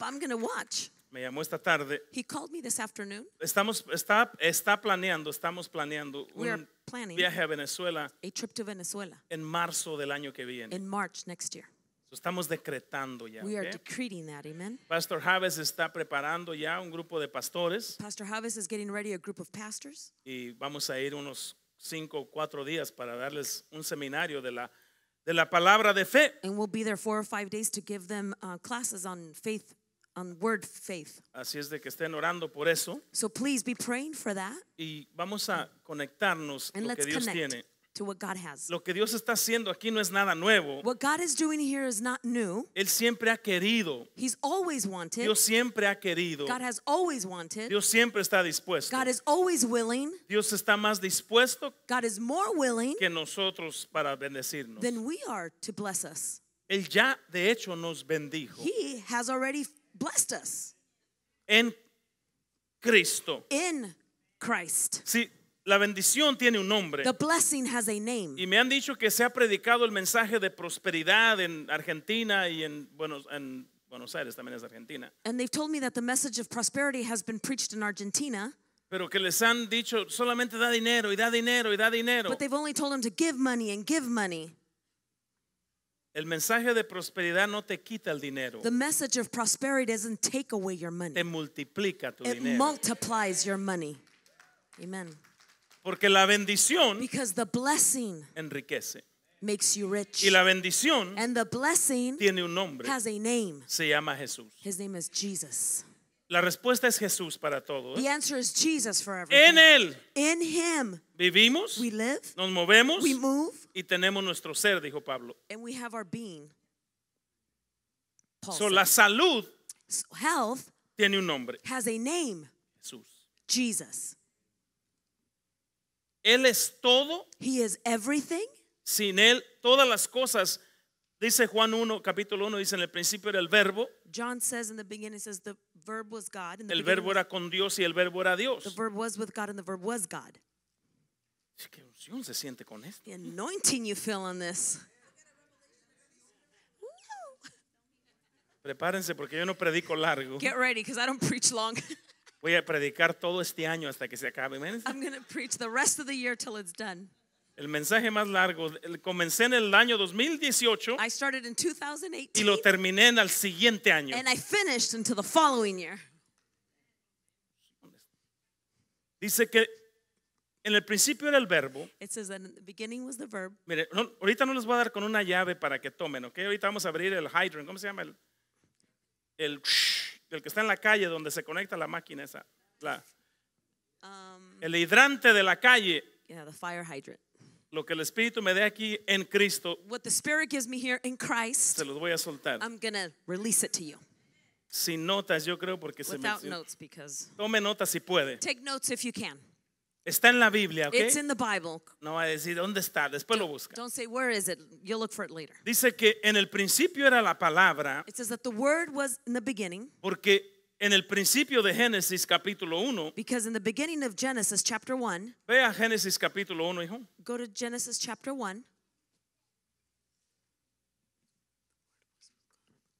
I'm going to watch. Me llamó esta tarde. He called me this afternoon. Estamos, está, está planeando, estamos planeando We are un planning viaje a Venezuela a trip to Venezuela en marzo del año que viene. in March next year. Estamos decretando ya. We are decreting that. Amen. Pastor Javes está preparando ya un grupo de pastores Pastor Javis is getting ready a group of pastors. y vamos a ir unos cinco o cuatro días para darles un seminario de la, de la palabra de fe. And we'll be there four or five days to give them uh, classes on faith, on word faith. Así es de que estén orando por eso So please be praying for that. y vamos a conectarnos And lo que Dios tiene. to what God has. Lo que Dios está haciendo aquí no es nada nuevo. What God is doing here is not new. Él siempre ha querido. He's always wanted. Dios siempre ha querido. God has always wanted. Dios siempre está dispuesto. God is always willing. Dios está más dispuesto God is more willing que nosotros para bendecirnos. than we are to bless us. Él ya de hecho nos bendijo He has already blessed us en Cristo. in Christ. Sí, la bendición tiene un nombre. The blessing has a name. Y me han dicho que se ha predicado el mensaje de prosperidad en Argentina y en Buenos, en Buenos Aires, también es Argentina. And they've told me that the message of prosperity has been preached in Argentina, Pero que les han dicho solamente da dinero y da dinero y da dinero. but they've only told them to give money and give money. El mensaje de prosperidad no te quita el dinero, The message of prosperity doesn't take away your te money, multiplica tu it dinero. multiplies your money. Amen. Porque la bendición Because the blessing enriquece. makes you rich, Y la bendición and the blessing tiene un nombre. has a name. Se llama Jesús. His name is Jesus. La respuesta es Jesús para todo. ¿eh? The answer is Jesus for En everything. Él In Him vivimos, we live, nos movemos we move, y tenemos nuestro ser, dijo Pablo. and we have our being. Paul So, said. la salud So health tiene un nombre, has a name, Jesús. Jesus. Él es todo, He is everything. sin Él todas las cosas. Dice Juan 1, capítulo 1, dice en el principio era el verbo, John says in the beginning, says the verb was God, and the, el verbo was- era con Dios y el verbo era the verb was with God, and the verb was God. Qué unción se siente con esto. The anointing you feel on this. Prepárense porque yo no predico largo. Get ready, because I don't preach long. Voy a predicar todo este año hasta que se acabe. I'm going to preach the rest of the year till it's done. El mensaje más largo, comencé en el año 2018 I started in y 2018, lo terminé en el siguiente año. and I finished until the following year. Dice que en el principio era el verbo. It says that in the beginning was the verb. Mire, no- ahorita no les voy a dar con una llave para que tomen, ¿ok? Ahorita vamos a abrir el hydrant, ¿cómo se llama? El, el, el que está en la calle donde se conecta la máquina esa. la- Um, el hidrante de la calle, yeah, the fire hydrant. Lo que el Espíritu me dé aquí en Cristo, What the Spirit gives me here in Christ, se los voy a soltar. I'm going to release it to you Sin notas, yo creo, porque se me... without notes because Tome notas si puede. take notes if you can. Está en la Biblia, ¿ok? It's in the Bible. No va a decir dónde está, después lo busca. Don't say where is it. You'll look for it later. Dice que en el principio era la palabra, It says that the word was in the beginning porque en el principio de Génesis capítulo 1, because in the beginning of Genesis chapter 1, vea Génesis capítulo 1, hijo. go to Genesis chapter 1.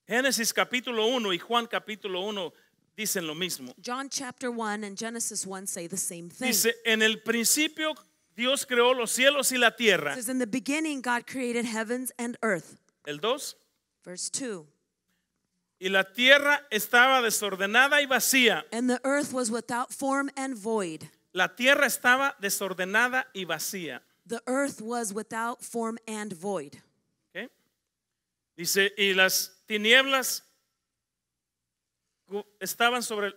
Génesis capítulo 1 y Juan capítulo 1 dicen lo mismo. John chapter 1 and Genesis 1 say the same thing. Dice, en el principio Dios creó los cielos y la tierra. says in the beginning God created heavens and earth. El 2. Verse 2. Y la tierra estaba desordenada y vacía. And the earth was without form and void. La tierra estaba desordenada y vacía. The earth was without form and void. ¿ok? Dice, y las tinieblas estaban sobre,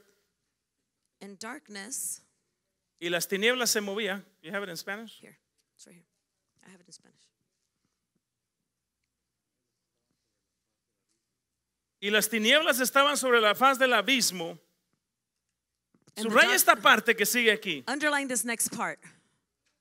And darkness, y las tinieblas se movían. You have it in Spanish? here, it's right here. I have it in Spanish. Y las tinieblas estaban sobre la faz del abismo. Subraya esta parte que sigue aquí. Underline this next part.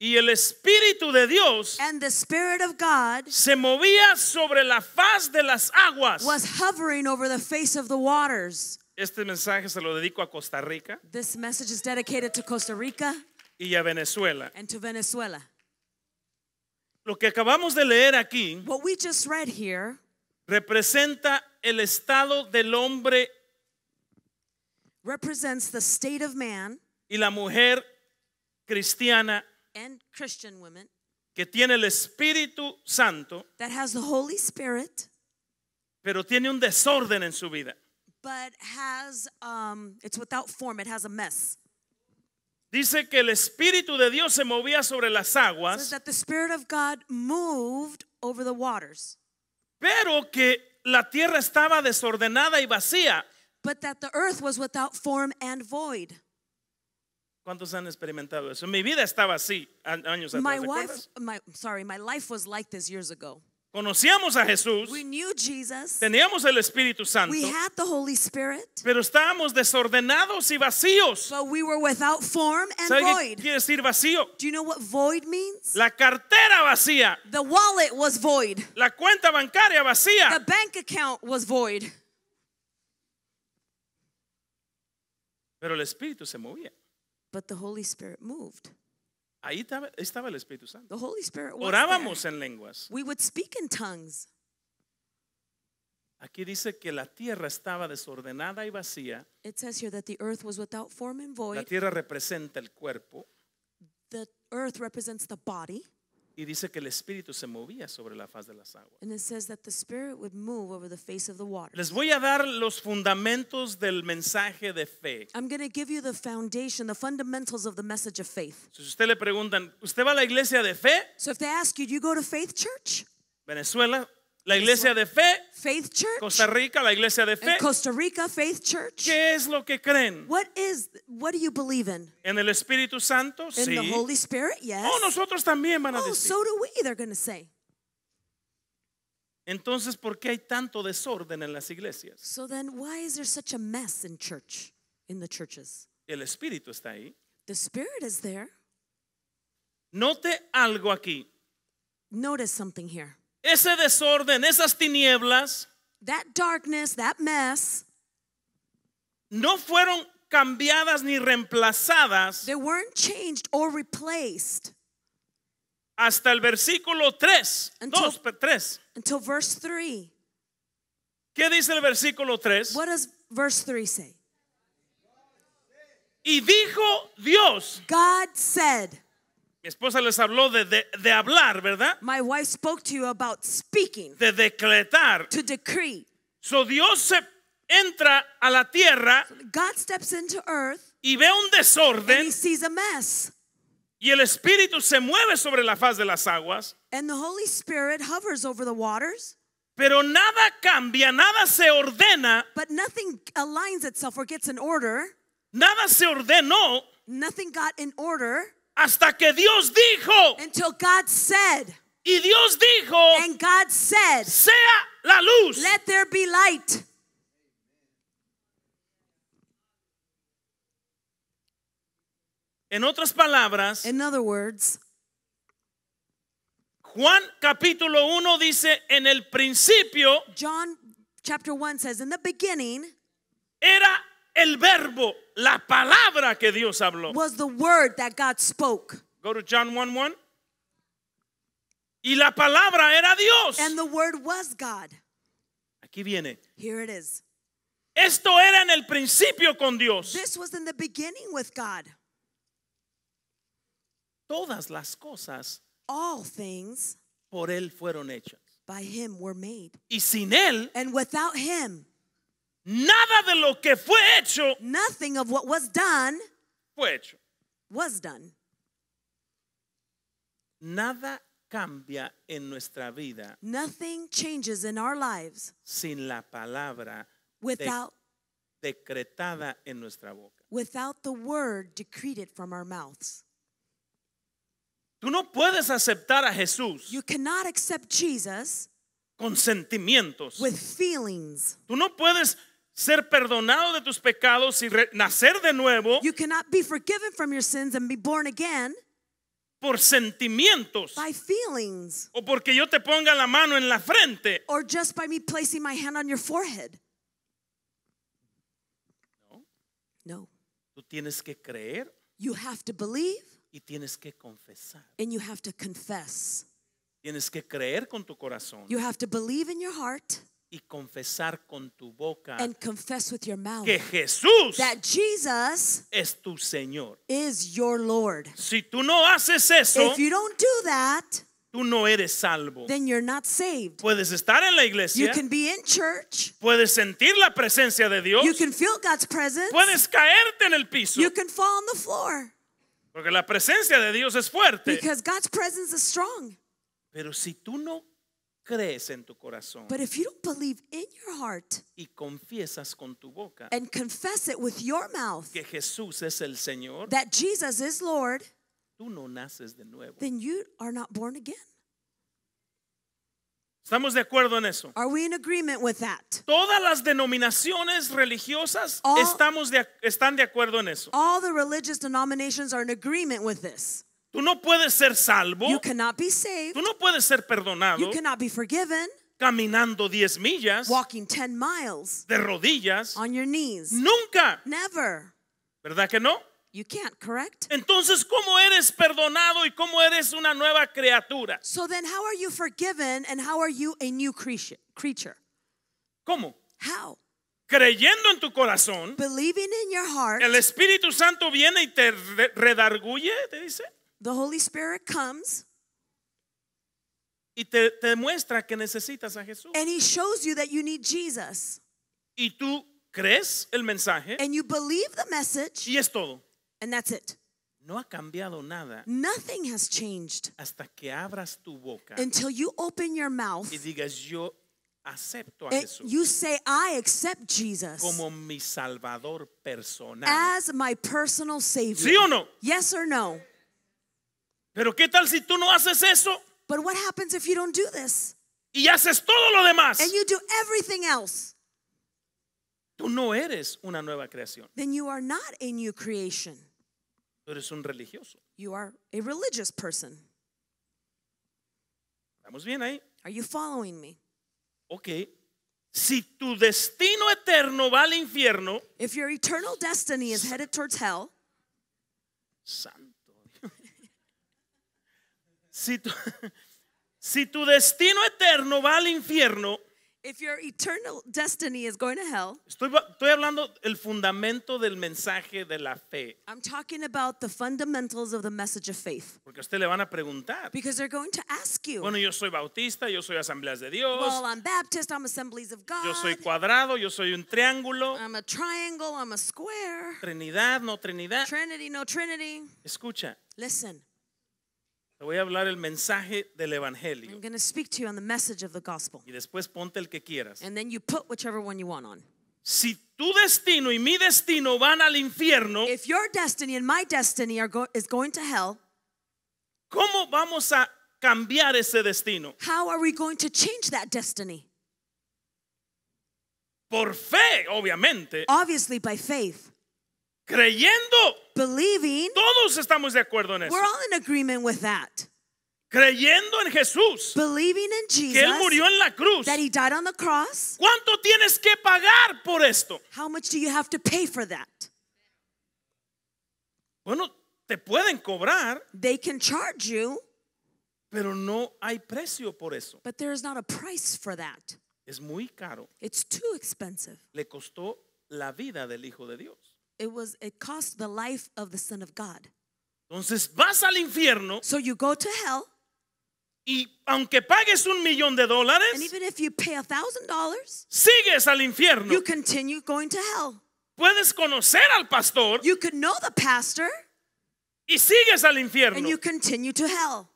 Y el Espíritu de Dios And the Spirit of God se movía sobre la faz de las aguas. was hovering over the face of the waters. Este mensaje se lo dedico a Costa Rica This message is dedicated to Costa Rica y a Venezuela. and to Venezuela. Lo que acabamos de leer aquí What we just read here representa el estado del hombre represents the state of man y la mujer cristiana and Christian women que tiene el Espíritu Santo, that has the Holy Spirit, pero tiene un desorden en su vida. but has um, it's without form. It has a mess. Dice que el Espíritu de Dios se movía sobre las says aguas, that the Spirit of God moved over the waters, pero que la tierra estaba desordenada y vacía. but that the earth was without form and void. ¿Cuántos han experimentado eso? Mi vida estaba así años atrás. Wife, my sorry, my life was like this years ago. Conocíamos a Jesús, We knew Jesus. teníamos el Espíritu Santo, We had the Holy Spirit, pero estábamos desordenados y vacíos. but we were without form and ¿Sabe qué void. quiere decir vacío? Do you know what void means? La cartera vacía, The wallet was void. la cuenta bancaria The vacía. bank account was void. Pero el Espíritu se movía. But the Holy Spirit moved. Ahí estaba, el Espíritu Santo. The Holy Spirit was Orábamos there. en lenguas. We would speak in tongues. Aquí dice que la tierra estaba desordenada y vacía. It says here that the earth was without form and La void. tierra representa el cuerpo The earth represents the body. Y dice que el Espíritu se movía sobre la faz de las aguas. And it says that the Spirit would move over the face of the water. Les voy a dar los fundamentos del mensaje de fe. I'm going to give you the foundation, the fundamentals of the message of faith. Si usted le preguntan, ¿usted va a la iglesia de fe? So if they ask you, do you go to Faith Church? Venezuela, la iglesia de fe. Faith Church? Costa Rica, la iglesia de fe. In Costa Rica, Faith Church? ¿Qué es lo que creen? What is, what do you believe in? ¿En el Espíritu Santo? In Sí. the Holy Spirit? Yes. Oh, nosotros también van a Oh, decir. so do we, they're going to say. Entonces, ¿por qué hay tanto desorden en las iglesias? So then why is there such a mess in church, in the churches? El Espíritu está ahí. The Spirit is there. Note algo aquí. Notice something here. Ese desorden, esas tinieblas, That darkness, that mess, no fueron cambiadas ni reemplazadas they weren't changed or replaced hasta el versículo 3. Until- 2, 3. until verse 3. ¿Qué dice el versículo 3? What does verse 3 say? Y dijo Dios. God said, Mi esposa les habló de, de- de hablar, ¿verdad? My wife spoke to you about speaking, De decretar. to decree. So Dios se entra a la tierra God steps into earth y ve un and he desorden sees a mess. y el Espíritu se mueve sobre la faz de las aguas, And the Holy Spirit hovers over the waters, pero nada cambia, nada se ordena, but nothing aligns itself or gets in order. nada se ordenó Nothing got in order hasta que Dios dijo. until God said, Y Dios dijo, and God said, sea la luz. Let there be light. En otras palabras, In other words, Juan capítulo 1 dice, en el principio John chapter 1 says, In the beginning era el verbo, la palabra que Dios habló. was the word that God spoke, Go to John 1 1. Y la palabra era Dios. and the word was God. Aquí viene. Here it is. Esto era en el principio con Dios. This was in the beginning with God. Todas las cosas All things por Él fueron hechas. by Him were made. Y sin Él, And without Him, nada de lo que fue hecho nothing of what was done fue hecho. was done. Nada cambia en nuestra vida Nothing changes in our lives sin la palabra de- without decretada en nuestra boca. without the word decreed from our mouths. Tú no puedes aceptar a Jesús You cannot accept Jesus con sentimientos. with feelings. Tú no puedes ser perdonado de tus pecados y nacer de nuevo You cannot be forgiven from your sins and be born again por sentimientos by feelings o porque yo te ponga la mano en la frente. or just by me placing my hand on your forehead. No. Tú tienes que creer You have to believe y tienes que confesar. and you have to confess. Tienes que creer con tu corazón You have to believe in your heart y confesar con tu boca and confess with your mouth que Jesús that Jesus es tu Señor. is your Lord. Si tú no haces eso, If you don't do that, tú no eres salvo. then you're not saved. Puedes estar en la You iglesia, can be in church, puedes sentir la presencia de Dios, you can feel God's presence, puedes caerte en el piso, you can fall on the floor porque la presencia de Dios es fuerte. because God's presence is strong. Pero si tú no crees en tu corazón But if you don't believe in your heart y confiesas con tu boca and confess it with your mouth que Jesús es el Señor, that Jesus is Lord, tú no naces de nuevo. then you are not born again. ¿Estamos de acuerdo en eso? Are we in agreement with that? Todas las denominaciones religiosas All- estamos de, están de acuerdo en eso. All the religious denominations are in agreement with this. Tú no puedes ser salvo, You cannot be saved, tú no puedes ser perdonado you cannot be forgiven caminando 10 millas walking 10 miles de rodillas. on your knees. Nunca, Never. ¿verdad que no? You can't, correct? Entonces, ¿cómo eres perdonado y cómo eres una nueva criatura? So then, how are you forgiven and how are you a new creature? ¿Cómo? How? Creyendo en tu corazón, Believing in your heart, el Espíritu Santo viene y te re- redarguye, te dice, the Holy Spirit comes y te, te muestra que necesitas a Jesús. and He shows you that you need Jesus. Y tú crees el mensaje And you believe the message, y es todo. and that's it. No ha cambiado nada Nothing has changed hasta que abras tu boca until you open your mouth y digas yo acepto a and Jesús you say, I accept Jesus como mi salvador personal. as my personal Savior. ¿Sí o no? Yes or no? Pero ¿qué tal si tú no haces eso But what happens if you don't do this y haces todo lo demás? and you do everything else? Tú no eres una nueva creación. Then you are not a new creation. Tú eres un religioso. You are a religious person. ¿Estamos bien ahí? Are you following me? Ok. Si tu destino eterno va al infierno, If your eternal destiny is headed towards hell, santo. Si tu, si tu destino eterno va al infierno, if your eternal destiny is going to hell, estoy, estoy hablando el fundamento del mensaje de la fe. I'm talking about the fundamentals of the message of faith. Porque a usted le van a preguntar. Because they're going to ask you, Bueno, yo soy bautista, yo soy asambleas de Dios, well, I'm Baptist, I'm Assemblies of yo soy God, cuadrado, yo soy un triángulo, I'm a triangle, I'm a square, Trinidad, no Trinidad. Trinity, no Trinity. Escucha, Listen, te voy a hablar el mensaje del Evangelio I'm going to speak to you on the message of the gospel. y después ponte el que quieras. And then you put whichever one you want on. Si tu destino y mi destino van al infierno, If your destiny and my destiny are go- is going to hell, ¿cómo vamos a cambiar ese destino? how are we going to change that destiny? Por fe, obviamente, Obviously, by faith. Creyendo. Believing, Todos estamos de acuerdo en eso. we're all in agreement with that. Creyendo en Jesús, Believing in que Él murió Jesus, en la cruz. that He died on the cross. ¿Cuánto tienes que pagar por esto? How much do you have to pay for that? Bueno, te pueden cobrar, They can charge you, pero no hay precio por eso. but there is not a price for that. Es muy caro. It's too expensive. Le costó la vida del Hijo de Dios. It was it cost the life of the Son of God. Entonces vas al infierno So you go to hell, y aunque pagues un millón de and even if you pay a thousand dollars, sigues al infierno. you continue going to hell. Puedes conocer al pastor You could know the pastor, y sigues al infierno. and you continue to hell.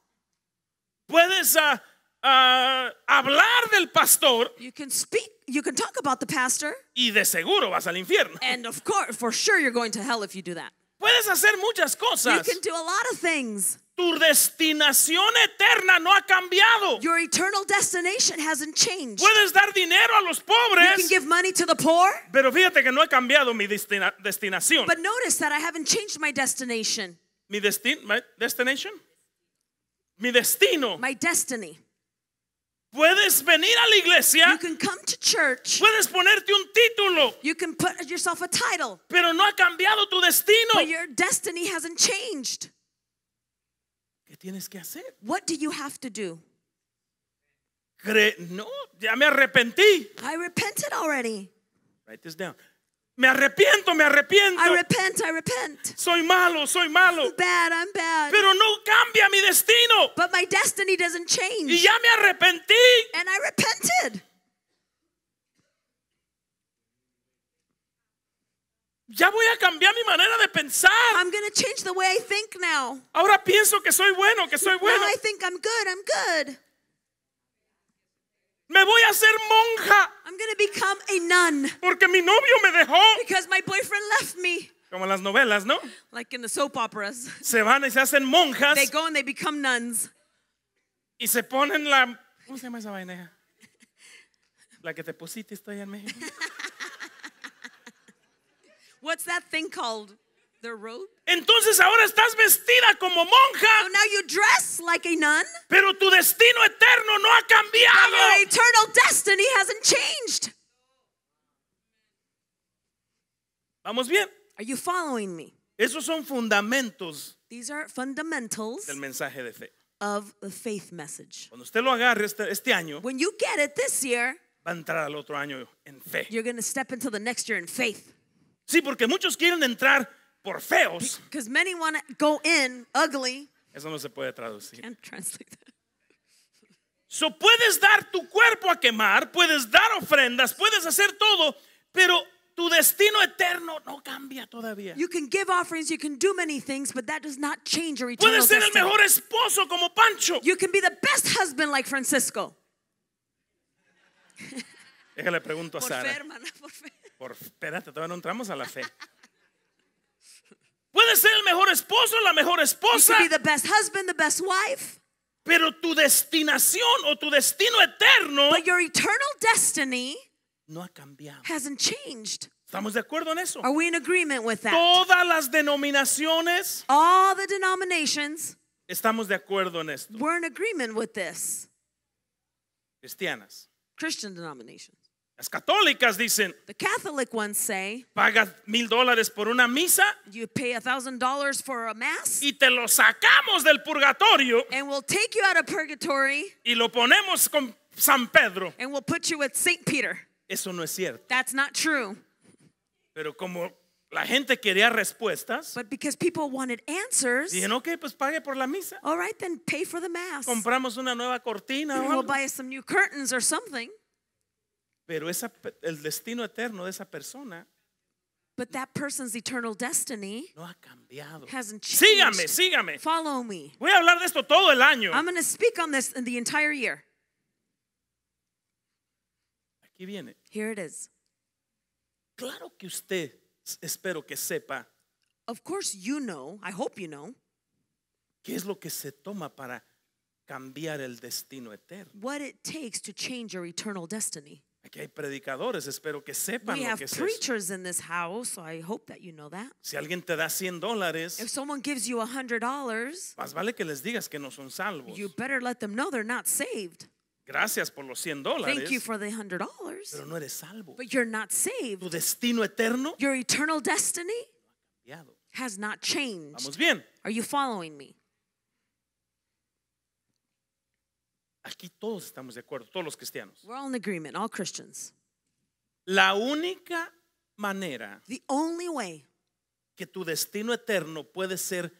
Puedes ah, ah, hablar del pastor You can speak, you can talk about the pastor, y de seguro vas al infierno. and of course, for sure, you're going to hell if you do that. Puedes hacer muchas You can do a lot of things. Tu destinación eterna no ha cambiado. Your eternal destination hasn't changed. Puedes dar dinero a los You can give money to the poor, pero fíjate que no he cambiado mi destina- destinación. but notice that I haven't changed my destination, Mi destin my destination? Mi destino. my destiny. Puedes venir a la iglesia, You can come to church, puedes ponerte un título, you can put yourself a title, pero no ha cambiado tu destino. but your destiny hasn't changed. ¿Qué tienes que hacer? What do you have to do? cre- no, ya me arrepentí. I repented already. Write this down. Me arrepiento, me arrepiento. I repent, I repent. soy malo, soy malo. I'm bad, I'm bad. Pero no cambia mi destino. But my destiny doesn't Y change. ya me arrepentí. And I repented. Ya voy a cambiar mi manera de pensar. I'm going to change the way I think now. Ahora pienso que soy bueno, que soy bueno. Now I think I'm good, I'm good. Me voy a hacer monja I'm going to become a nun porque mi novio me dejó. because my boyfriend left me. Como en las novelas, ¿no? Like in the soap operas. Se van y se hacen monjas They go and they become nuns. y se ponen la. ¿Cómo se llama esa vaina? La que te pusiste estoy en México. What's that thing called? The robe? Entonces ahora estás vestida como monja, So now you dress like a nun, pero tu destino eterno no ha but your cambiado. eternal destiny hasn't changed. Vamos bien. Are you following me? Esos son fundamentos These are fundamentals del mensaje de fe. of the faith message. Cuando usted lo agarre este, este año, When you get it this year, va a entrar al otro año en fe. you're going to step into the next year in faith. Sí, porque muchos quieren entrar por feos. Because many want to go in ugly. Eso no se puede traducir. Can't translate that. So puedes dar tu cuerpo a quemar, puedes dar ofrendas, puedes hacer todo, pero tu destino eterno no cambia todavía. You can give offerings, you can do many things, but that does not change your eternal Puedes ser el destiny. mejor esposo como Pancho. You can be the best husband like Francisco. Déjale pregunto a Por fe, Sara. hermana, por fe. Por, espérate, todavía no entramos a la fe. Puedes ser el mejor esposo, la mejor You esposa, can be the best husband, the best wife, pero tu destinación o tu destino eterno but your eternal destiny no ha cambiado. hasn't changed. ¿Estamos de acuerdo en eso? Are we in agreement with that? Todas las denominaciones All the denominations, estamos de acuerdo en esto. we're in agreement with this. Cristianas. Christian denominations. Las católicas dicen, The Catholic ones say pagas mil dólares por una misa you pay a thousand dollars for a mass y te lo sacamos del purgatorio and we'll take you out of purgatory y lo ponemos con San Pedro. and we'll put you with Saint Peter. Eso no es cierto. That's not true. Pero como la gente quería respuestas, But because people wanted answers, dijeron, ok, pues pague por la misa. all right, then pay for the mass. Compramos una nueva cortina o We'll buy us some new curtains or something. Pero esa, el destino eterno de esa persona But that person's eternal destiny no ha cambiado. hasn't changed. Sígame, sígame. Follow me. Voy a hablar de esto todo el año. I'm going to speak on this in the entire year. Aquí viene. Here it is. Claro que usted, espero que sepa Of course, you know, I hope you know, qué es lo que se toma para cambiar el destino eterno. what it takes to change your eternal destiny. Aquí hay predicadores, espero que sepan We lo have que es preachers in this house, so I hope that you know that. Si alguien te da 100 dólares, If someone gives you a $100, más vale que les digas que no son salvos. you better let them know they're not saved. Gracias por los 100 Thank you dólares, for the $100, pero no eres salvo. but you're not saved. Tu destino eterno Your eternal destiny cambiado. has not changed. Vamos bien. Are you following me? Aquí todos estamos de acuerdo, todos los cristianos. We're all in agreement, all Christians. La única manera The only way que tu destino eterno puede ser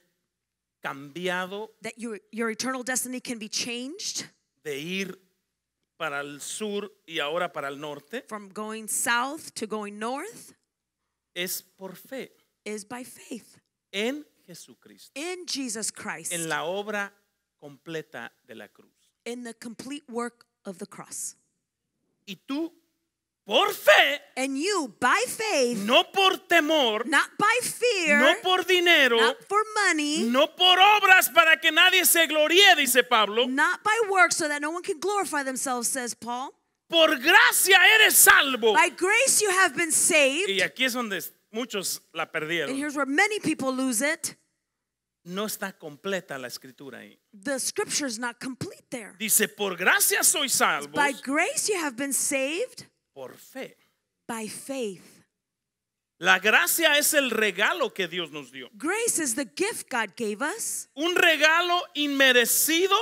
cambiado that your, your eternal destiny can be changed de ir para el sur y ahora para el norte from going south to going north es por fe is by faith en Jesucristo, in Jesus Christ, en la obra completa de la cruz. In the complete work of the cross. Y tú, por fe, And you, by faith, no por temor, not by fear, no por dinero, not for money, no por obras para que nadie se gloríe, dice Pablo, not by works so that no one can glorify themselves, says Paul. por gracia eres salvo. By grace you have been saved. Y aquí es donde muchos la And here's where many people lose it. No está completa la escritura ahí. The scripture is not complete there. Dice, por gracia soy salvo By grace you have been saved por fe. by faith. La gracia es el regalo que Dios nos dio. Grace is the gift God gave us, Un regalo inmerecido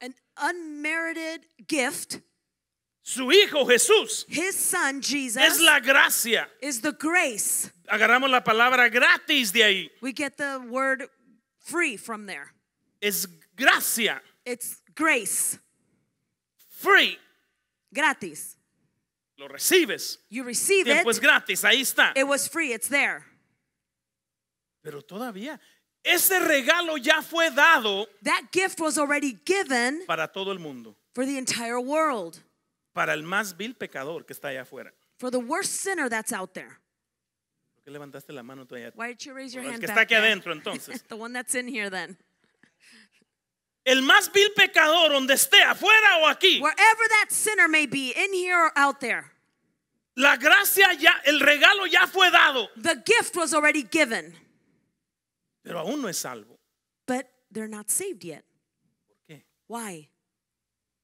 an unmerited gift Su Hijo Jesús His son Jesus es la gracia. is the grace. Agarramos la palabra gratis de ahí. We get the word free from there. Es gracia. It's grace, Free. gratis. Lo recibes. You receive Tiempo es it. gratis. Ahí está. It was free. It's there. Pero todavía ese regalo ya fue dado That gift was already given para todo el mundo. for the entire world, Para el más vil pecador que está allá afuera. for the worst sinner that's out there. ¿Por qué levantaste la mano tú allá? Why did you raise your El hand que está back aquí there? adentro entonces. the one that's in here then. El más vil pecador donde esté, afuera o aquí. Wherever that sinner may be, in here or out there, La gracia ya, el regalo ya fue dado. the gift was already given, Pero aún no es salvo. but they're not saved yet. ¿Por qué? Why?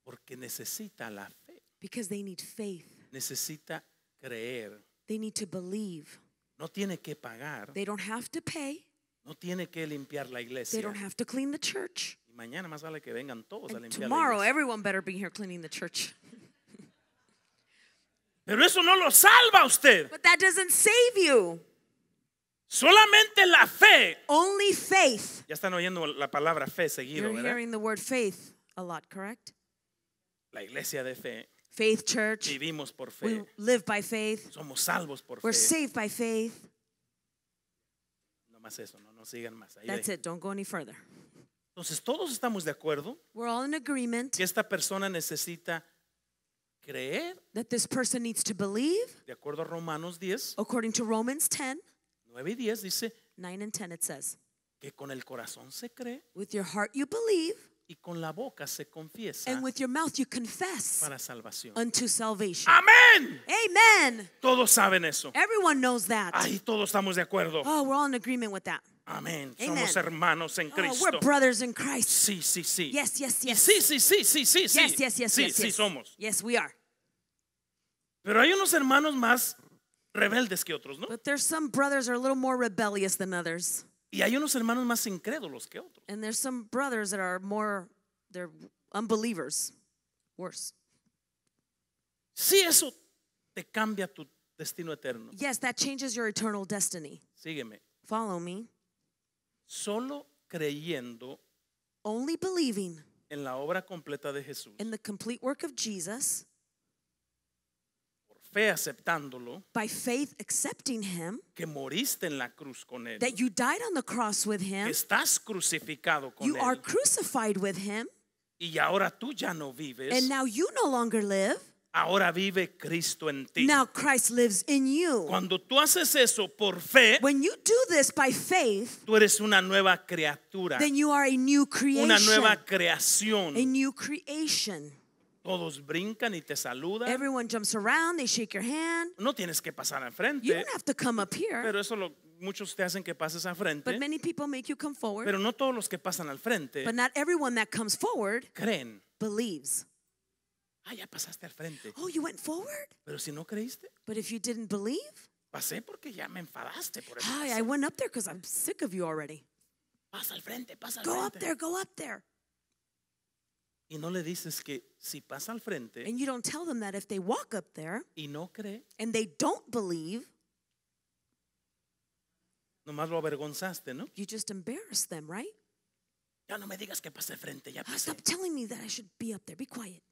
Porque necesita la fe. Because they need faith. Necesita creer. They need to believe. No tiene que pagar. They don't have to pay. No tiene que limpiar la They iglesia. don't have to clean the church. Y mañana más vale que vengan todos a And limpiar la tomorrow, iglesia. everyone better be here cleaning the church. Pero eso no lo salva a usted. But that doesn't save you. Solamente la fe. Only faith. Ya están oyendo la palabra fe seguido, You're ¿verdad? hearing the word faith a lot, correct? La iglesia de fe. Faith church. Vivimos por We live by faith. Somos salvos por We're fe. saved by faith. No más eso, no, no sigan más. Ahí That's it. Don't go any further. Entonces todos estamos de acuerdo We're all in agreement que esta persona necesita creer, that this person needs to believe. de acuerdo a Romanos 10, According to Romans 10, 9 y 10 dice 9 and 10, it says, que con el corazón se cree With your heart you believe, y con la boca se confiesa and with your mouth you confess para salvación. unto salvation. Amén. Amen. Todos saben eso. Everyone knows that. Ahí todos estamos de acuerdo. Oh, we're all in agreement with that. Amén. Amen. Somos hermanos en Oh, we're Cristo. brothers in Christ. Sí, sí, sí. Yes, yes, yes. sí, sí, sí, sí, sí, sí. Yes, yes, yes, sí, yes, sí yes. somos. Yes, we are. Pero hay unos hermanos más rebeldes que otros, ¿no? But there's some brothers are a little more rebellious than others. Y hay unos hermanos más incrédulos que otros. And there's some brothers that are more they're unbelievers. Worse. Sí, eso te cambia tu destino eterno. Yes, that changes your eternal destiny. Sígueme. Follow me. Solo creyendo Only believing en la obra completa de Jesús, in the complete work of Jesus, fe aceptándolo, by faith accepting him, que moriste en la cruz con él, that you died on the cross with que him, estás crucificado con you are crucified with him, y ahora tú ya no vives, and now you no longer live. ahora vive Cristo en ti. Now Christ lives in you. Cuando tú haces eso por fe, When you do this by faith, tú eres una nueva criatura, then you are a new creation. una nueva creación. A new creation. Todos brincan y te saludan. Everyone jumps around, they shake your hand. No tienes que pasar al You don't have to come up here, pero eso lo, muchos te hacen que pases al frente. but many people make you come forward. Pero no todos los que pasan al frente But not everyone that comes forward creen. believes. Ah, ya pasaste al frente. Oh, you went forward? Pero si no creíste, But if you didn't believe, pasé porque ya me enfadaste por eso. hi, I went up there because I'm sick of you already. Pasa al frente, pasa al Go up there, go up there. Y no le dices que si pasa al frente And you don't tell them that if they walk up there y no cree, and they don't believe, nomás lo avergonzaste, ¿no? you just embarrass them, right? Ya no me digas que pase al frente, ya Ah, pasé. stop telling me that I should be up there. Be quiet.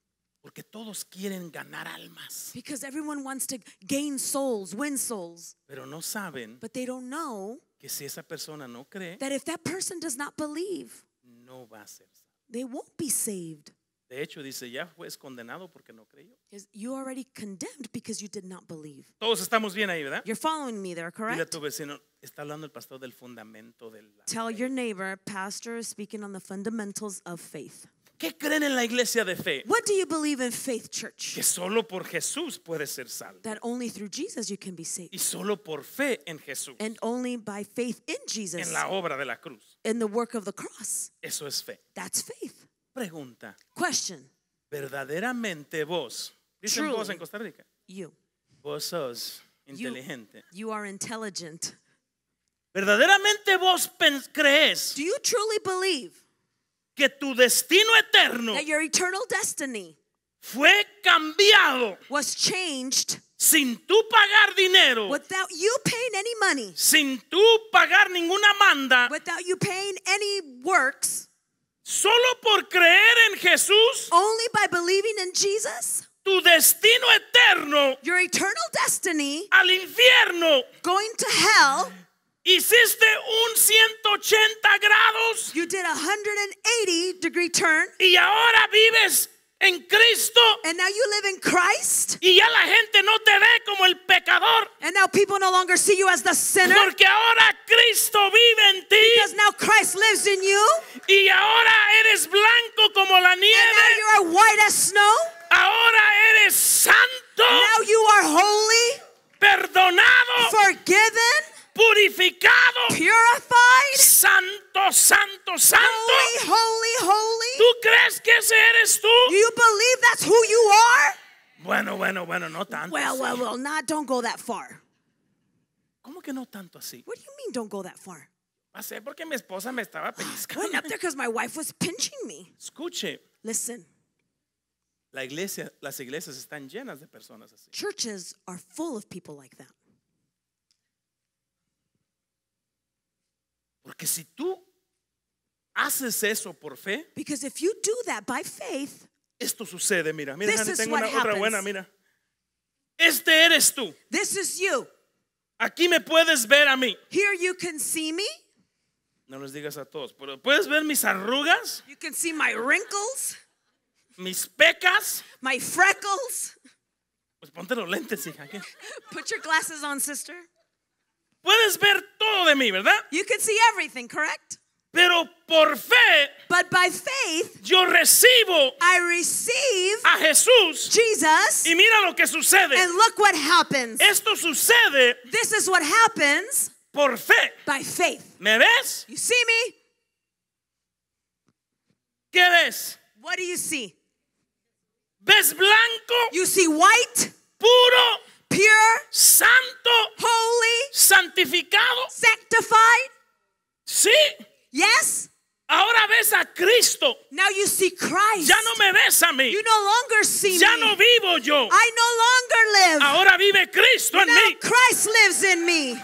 Porque todos quieren ganar almas, Because everyone wants to gain souls, win souls. pero no saben But they don't know que si esa persona no cree, that if that person does not believe, no va a ser. They won't be saved. De hecho, dice, ya fue condenado porque no creyó. You already condemned because you did not believe. Todos estamos bien ahí, ¿verdad? You're following me there, Dile a correct? tu vecino, está hablando el pastor del fundamento Tell your neighbor, Pastor is speaking on the fundamentals of faith. ¿Qué creen en la iglesia de fe? What do you believe in faith, church? Que solo por Jesús ser salvo. That only through Jesus you can be saved. Y solo por fe en Jesús, And only by faith in Jesus, en la obra de la cruz. In the work of the cross. Eso es fe. That's faith. Pregunta, Question ¿verdaderamente vos, dicen Truly. vos en Costa Rica, You. vos sos You, inteligente? you are intelligent. ¿Verdaderamente vos crees Do you truly believe que tu destino eterno that your eternal destiny fue cambiado was changed sin tú pagar dinero, without you paying any money, sin tú pagar ninguna manda, without you paying any works, solo por creer en Jesús, only by believing in Jesus, tu destino eterno your eternal destiny, al infierno, going to hell, hiciste un 180 grados you did a 180 degree turn, y ahora vives en Cristo and now you live in Christ, y ya la gente no te ve como el pecador, and now people no longer see you as the sinner porque ahora Cristo vive en ti because now Christ lives in you, y ahora eres blanco como la and now nieve, you are white as snow. ahora eres santo, Now you are holy, perdonado, forgiven, purificado, purified, santo, santo, holy, santo. holy, holy. ¿Tú crees que ese eres tú? Do you believe that's who you are? Bueno, bueno, bueno, no tanto. Well, well, well, not don't go that far. ¿Cómo que no tanto así? What do you mean don't go that far? No sé, porque mi esposa me estaba ah, Went up there because my wife was pinching me. Escuche, Listen, la iglesia, las iglesias están llenas de personas así. churches are full of people like that. Porque si tú haces eso por fe, Because if you do that by faith, esto sucede. Mira, mira, This is tengo what una otra happens. buena, mira. Este eres tú. this is you. Aquí me puedes ver a mí. Here you can see me. No les digas a todos, pero puedes ver mis arrugas, You can see my wrinkles, mis pecas. my freckles. Pues ponte los lentes, hija. ¿qué? Put your glasses on, sister. Puedes ver todo de mí, ¿verdad? You can see everything, correct? Pero por fe But by faith, yo recibo I receive a Jesús Jesus, y mira lo que sucede. and look what happens. Esto sucede This is what happens por fe. by faith. ¿Me ves? You see me? ¿Qué ves? What do you see? ¿Ves blanco, You see white, puro, pure, santo, holy, santificado? sanctified. Sí. Yes? Ahora ves a Cristo. Now you see Christ. Ya no me ves a mí. You no longer see Ya me. no vivo yo. I no longer live. Ahora vive Cristo en now mí. Christ lives in me.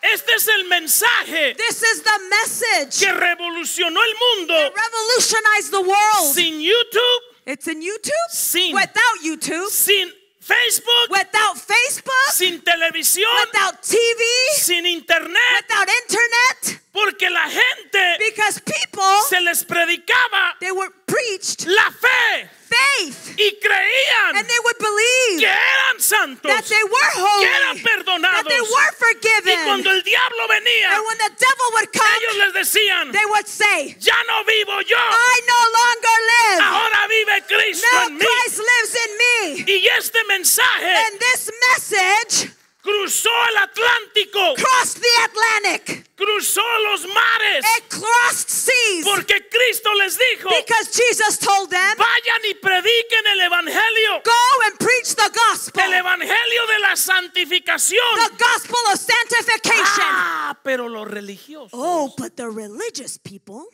Este es el mensaje This is the message que revolucionó el mundo that revolutionized the world. sin YouTube, It's in YouTube. Sin. Without YouTube. sin Facebook, Without Facebook. sin televisión, Without TV. sin internet, Without internet. porque la gente Because people, se les predicaba they were preached la fe faith. y creían And they would believe que eran santos, that they were que eran holy. perdonados. That they were Y forgiven. cuando el diablo venía, And when the devil would come, ellos les decían, they would say, ya no vivo yo, I no longer live. ahora vive Cristo Now en mí. Christ lives in me. Y este mensaje And this message cruzó el Atlántico, crossed the Atlantic. cruzó los mares, It crossed seas. porque Cristo les dijo, Because Jesus told them, vayan y prediquen el Evangelio, go and preach the gospel. el Evangelio de la santificación. The gospel of sanctification. Ah, pero los religiosos Oh, but the religious people,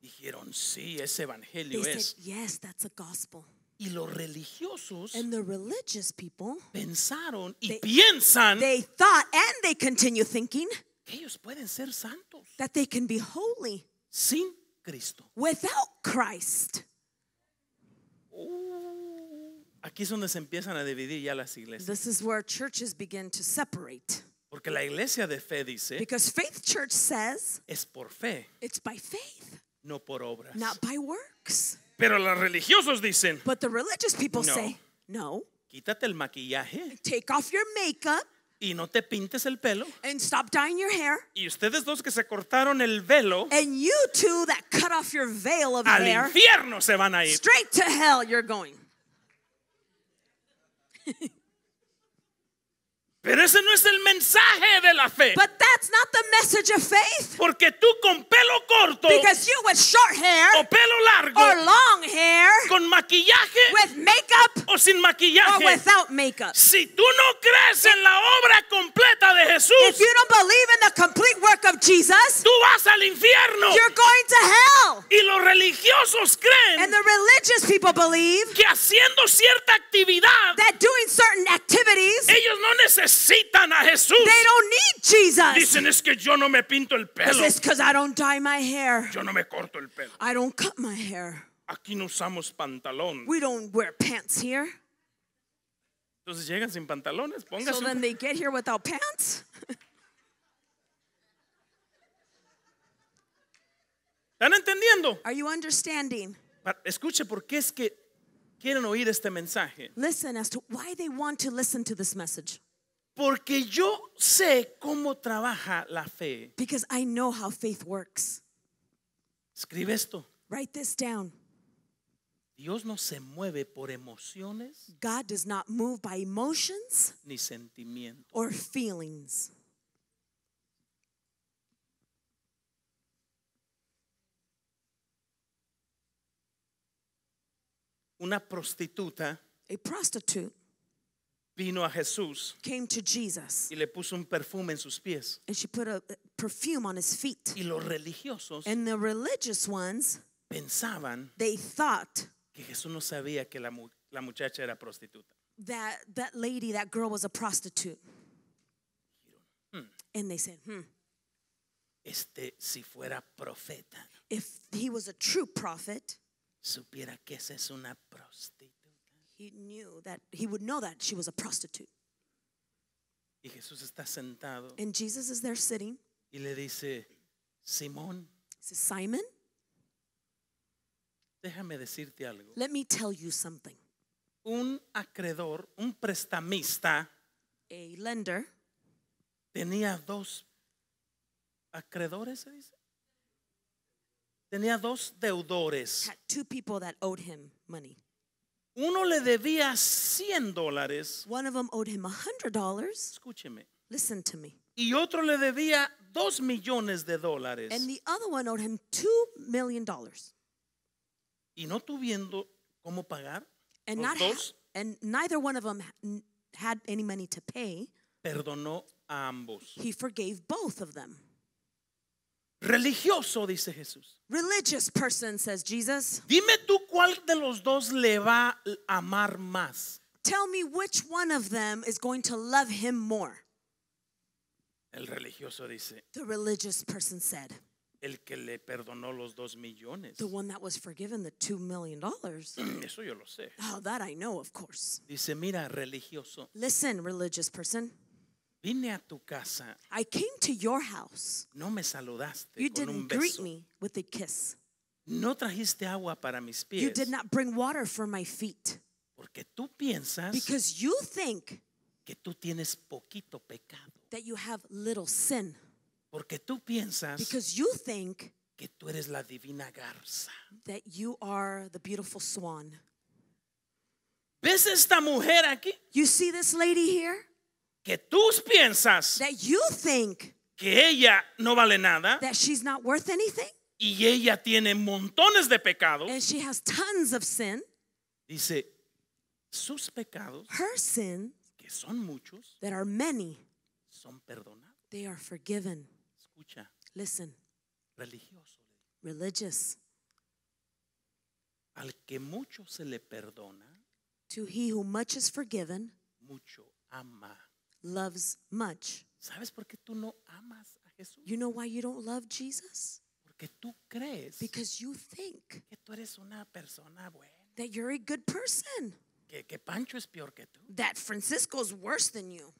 dijeron, sí, ese they Evangelio said, es. yes, that's a gospel. Y los religiosos And the religious people, pensaron y They- piensan they thought and they continue thinking que ellos pueden ser santos that they can be holy sin Cristo. without Christ. Aquí es donde se empiezan a dividir ya las iglesias. This is where churches begin to separate. Porque la iglesia de fe dice, Because Faith Church says es por fe, it's by faith, no por obras. not by works. Pero los religiosos dicen, But the religious people No. say, no, quítate el maquillaje take off your makeup y no te pintes el pelo. and stop dyeing your hair. Y ustedes dos que se cortaron el velo, And you two that cut off your veil of al hair, infierno se van a ir. straight to hell you're going. Pero ese no es el mensaje de la fe. But that's not the message of faith. Porque tú con pelo corto Because you with short hair o pelo largo, or long hair, con maquillaje with makeup o sin or maquillaje, without makeup. si tú no crees en la obra completa de If Jesús, you don't believe in the complete work of Jesus, tú vas al infierno. you're going to hell. Y los religiosos creen And the religious people believe que haciendo cierta actividad that doing certain activities, ellos no necesitan a Jesús. they don't need Jesus. Dicen es que yo no me pinto el pelo, is because I don't dye my hair. yo no me corto el pelo. I don't cut my hair. Aquí no usamos pantalón. We don't wear pants here. Entonces llegan sin pantalones, So póngase. un- then they get here without pants. ¿Están entendiendo? Are you understanding? Escuche, ¿por qué es que quieren oír este mensaje? Listen as to why they want to listen to this message. Porque yo sé cómo trabaja la fe. Because I know how faith works. Escribe esto. Write this down. Dios no se mueve por emociones God does not move by emotions ni sentimientos. or feelings. Una prostituta A prostitute vino a Jesús came to Jesus y le puso un perfume en sus pies. and she put a perfume on his feet. Y los religiosos And the religious ones, pensaban they thought que Jesús no sabía que la, mu- la muchacha era prostituta. that that lady, that girl was a prostitute. And they said, hmm, Este, si fuera profeta, if he was a true prophet, supiera que esa es una prostituta. He knew that he would know that she was a prostitute. Y Jesús está sentado And Jesus is there sitting. y le dice, Simón, He says, Simon, déjame decirte algo. let me tell you something. Un acreedor, un prestamista, A lender tenía dos acreedores, se dice. Tenía dos deudores. had two people that owed him money. Uno le debía 100 dólares, One of them owed him a hundred dollars. escúcheme, Listen to me. y otro le debía 2 millones de dólares. And the other one owed him two million dollars. Y no tuviendo cómo pagar, And los not dos and neither one of them had any money to pay. perdonó a ambos. He forgave both of them. Religioso, dice Jesús. Religious person says Jesus. Dime tú cuál de los dos le va a amar más. Tell me which one of them is going to love him more. El religioso dice, The religious person said, el que le perdonó los dos millones. the one that was forgiven the two million dollars. Eso yo lo sé. Oh, that I know, of course. Dice, mira, religioso, Listen, religious person. Vine a tu casa, I came to your house. no me saludaste You con un didn't greet beso. me with a kiss. No trajiste agua para mis You did not bring water for my feet. Porque tú piensas Because you think que tú tienes poquito pecado. that you have little sin. Porque tú piensas Because you think que tú eres la divina garza. that you are the beautiful swan. ¿Ves esta mujer aquí? You see this lady here? Que tú piensas That you think que ella no vale nada that she's not worth anything y ella tiene montones de pecados. and she has tons of sin. Dice, sus pecados, Her sins, que son muchos, that are many, son perdonados. they are forgiven. Escucha, Listen, religioso. religious. Al que mucho se le perdona, To he who much is forgiven mucho ama. Loves much. ¿Sabes por qué tú no amas a Jesús? You know why you don't love Jesus? Porque tú crees Because you think que tú eres una persona buena, that you're a good person, que, que Pancho es peor que tú. that Francisco's worse than you.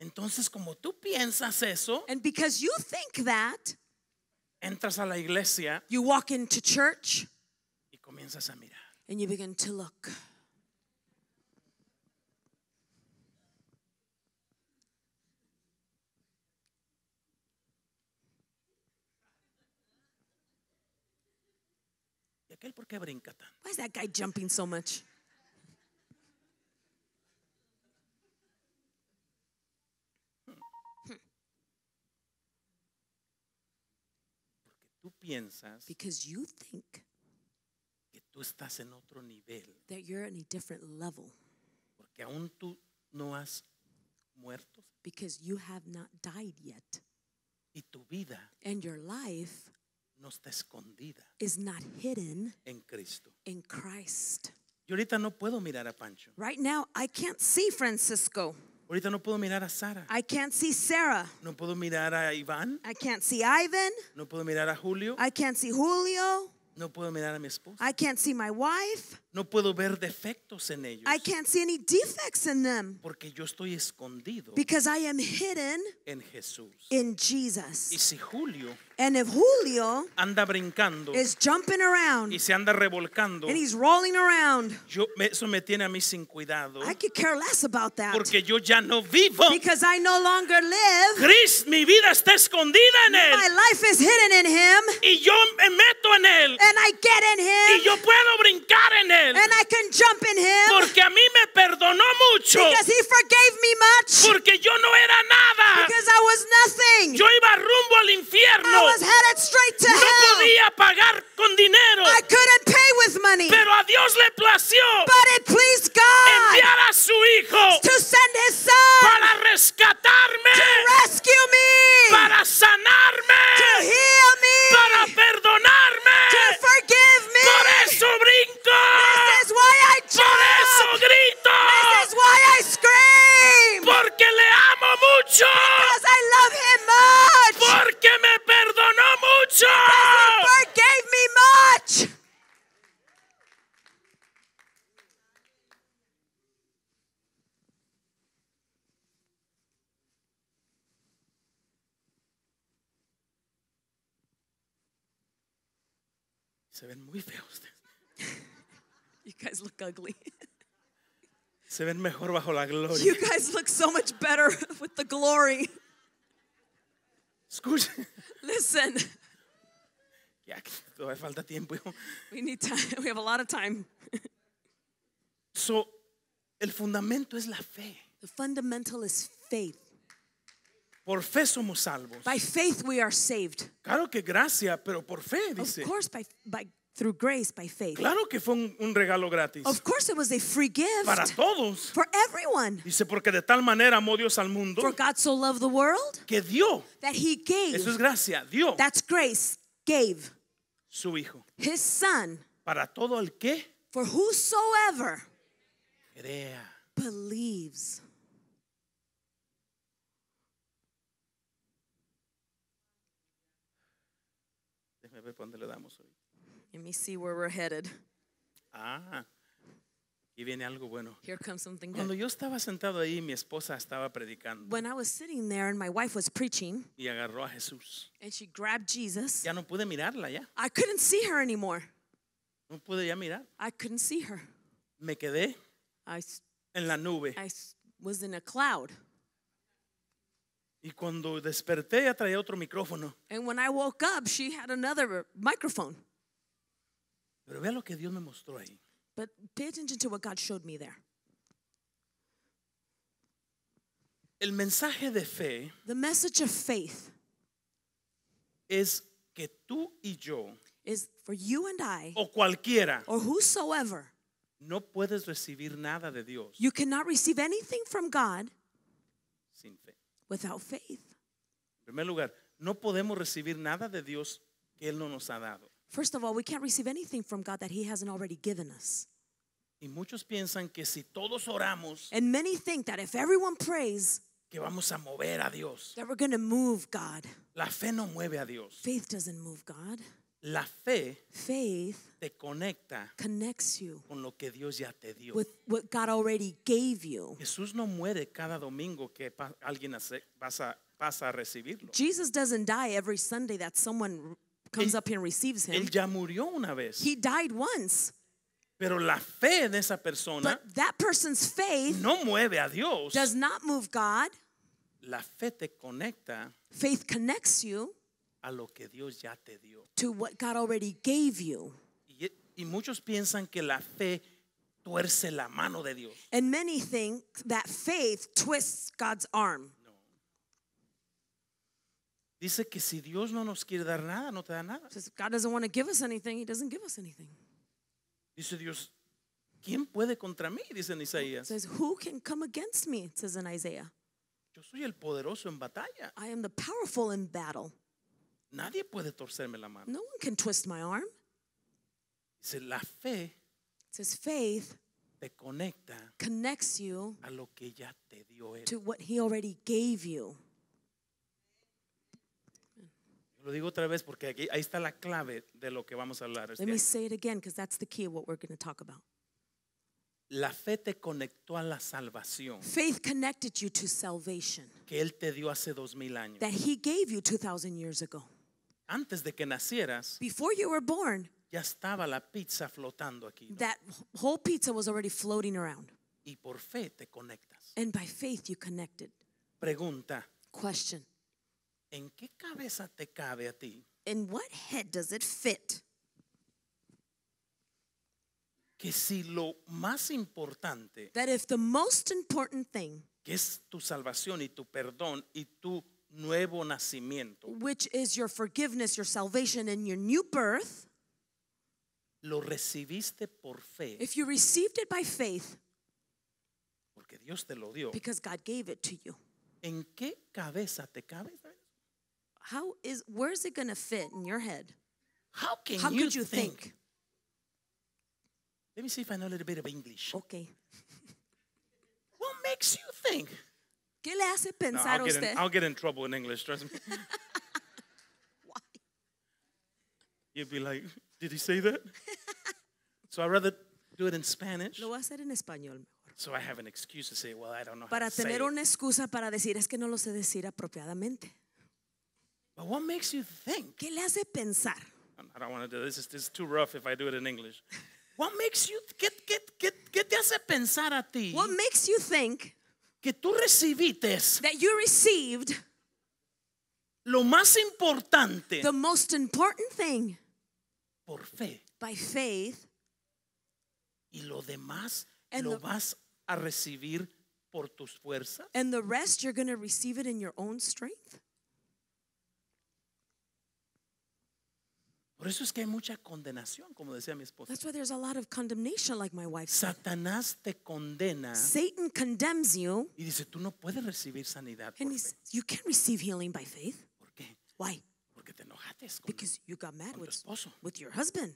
Entonces, como tú piensas eso, And because you think that, entras a la iglesia you walk into church y comienzas a mirar. and you begin to look. ¿Y aquel por qué brinca tanto? Why is that guy jumping so much? Tú piensas Because you think que tú estás en otro nivel, that you're in a different level porque aún tú no has muerto because you have not died yet. y tu vida And your life no está escondida is not hidden en Cristo. in Christ. Yo ahorita no puedo mirar a Pancho. Right now, I can't see Francisco. Ahorita no puedo mirar a Sara. I can't see Sarah. No puedo mirar a Iván. I can't see Ivan. No puedo mirar a Julio. I can't see Julio. No puedo mirar a mi esposa. I can't see my wife. No puedo ver defectos en ellos. I can't see any defects in them Porque yo estoy escondido because I am hidden en Jesús. in Y Jesus. si Julio And if Julio anda brincando is jumping around y se anda revolcando, and he's rolling around, yo, eso me tiene a mí sin cuidado. I could care less about that Porque yo ya no vivo. because I no longer live. Mi vida está escondida en My life is hidden in Him, Y yo me meto en Él. and I get in Y Him, yo puedo brincar en Él. and I can jump in Him Porque a mí me perdonó mucho. because He forgave me much Porque yo no era nada. because I was nothing. Yo iba rumbo al I infierno. Was headed straight to No hell. podía pagar con dinero. I couldn't pay with money, Pero a Dios le plació but it pleased God enviar a su hijo to send His Son para rescatarme, to rescue me, para sanarme, to heal me, para perdonarme. to forgive me. Por eso brinco. This is why I Por eso jump. grito. This is why I scream. Porque le amo mucho. Because I love Him much. Porque me perdonó mucho. He forgave me much. Se ven muy feos. ustedes. You guys look ugly. Se ven mejor bajo la gloria. You guys look so much better with the glory. Escuchen. Listen, Ya todavía falta tiempo. hijo. we need time. We have a lot of time. So, el fundamento es la fe. The fundamental is faith. Por fe somos salvos. By faith we are saved. Claro que gracia, pero por fe, Of dice. course, by, by through grace, by faith. Claro que fue un, un regalo gratis. Of course, it was a free gift Para todos. for everyone. Dice, porque de tal manera amó Dios al mundo For God so loved the world que dio. that He gave. Eso es gracia. Dio That's grace. Gave su hijo. His Son Para todo el que for whosoever crea. believes. Déjame ver por dónde le damos hoy. Let me see where we're headed. Ah, y viene algo bueno. Here comes something Cuando good. yo estaba sentado ahí, mi esposa estaba predicando When I was sitting there and my wife was preaching y agarró a Jesús. and she grabbed Jesus, Ya no pude mirarla ya. I couldn't see her anymore. No pude ya mirar. I couldn't see her. Me quedé I, en la nube. I was in a cloud. Y cuando desperté ya traía otro micrófono. And when I woke up, she had another microphone. Pero vea lo que Dios me mostró ahí. But pay attention to what God showed me there. El mensaje de fe The message of faith es que tú y yo, is for you and I, o cualquiera, or whosoever, no puedes recibir nada de Dios you cannot receive anything from God sin fe. without faith. En primer lugar, no podemos recibir nada de Dios que Él no nos ha dado. First of all, we can't receive anything from God that He hasn't already given us. Y muchos piensan que si todos oramos, And many think that if everyone prays, que vamos a mover a Dios. that we're going to move God. La fe no mueve a Dios. Faith doesn't move God. La fe Faith te conecta connects you con lo que Dios ya te dio. with what God already gave you. Jesús no muere cada domingo que pa- alguien hace- pasa a recibirlo. Jesus doesn't die every Sunday that someone comes Él- up here and receives him. Él ya murió una vez. He died once. Pero la fe de esa persona But that person's faith no mueve a Dios. does not move God. La fe te conecta Faith connects you a lo que Dios ya te dio. to what God already gave you. Y, y muchos piensan que la fe tuerce la mano de Dios. And many think that faith twists God's arm. Dice que si Dios no nos quiere dar nada, no te da nada. Says God doesn't want to give us anything, He doesn't give us anything. Dice Dios, ¿quién puede contra mí? Dice en Isaías. says, Who can come against me? It says in Isaiah. Yo soy el poderoso en batalla. I am the powerful in battle. Nadie puede torcerme la mano. No one can twist my arm. Dice, la fe It says faith te conecta connects you a lo que ya te dio él. to what he already gave you. Lo digo otra vez porque aquí, ahí está la clave de lo que vamos a hablar. este Let me año. say it again because that's the key of what we're going to talk about. La fe te conectó a la salvación Faith connected you to salvation que Él te dio hace dos mil años. that he gave you 2,000 years ago. Antes de que nacieras, Before you were born, ya estaba la pizza flotando aquí. ¿no? that whole pizza was already floating around. Y por fe te conectas. And by faith, you connected. Pregunta, Question ¿en qué cabeza te cabe a ti In what head does it fit que si lo más importante, that if the most important thing, que es tu salvación y tu perdón y tu nuevo nacimiento, which is your forgiveness, your salvation, and your new birth, lo recibiste por fe, if you received it by faith porque Dios te lo dio, because God gave it to you, ¿en qué cabeza te cabe? How is where is it going to fit in your head? How can How you, could you think? think? Let me see if I know a little bit of English. Okay. What makes you think? ¿Qué le hace No, pensar I'll, a get in? I'll get in trouble in English, trust me. Why? You'd be like, did he say that? so I'd rather do it in Spanish. Lo voy a hacer en español mejor. So I have an excuse to say, well, I don't know how Para to say tener una excusa para decir es que no lo sé decir apropiadamente. But what makes you think? ¿Qué le hace pensar? I don't want to do this. It's, it's too rough if I do it in English. What makes you, qué, qué, qué, qué te hace pensar a ti What makes you think que tú recibiste that you received lo más importante the most important thing por fe by faith y lo demás And lo the- vas a recibir por tus fuerzas? and the rest you're going to receive it in your own strength? Por eso es que hay mucha condenación, como decía mi esposa. That's why there's a lot of condemnation, like my wife said. Satanás te condena Satan condemns you, y dice, tú no puedes recibir sanidad por and fe. he's, you can't receive healing by faith. ¿Por qué? Why? Porque te enojaste con Because you got mad con tu with, esposo with your husband.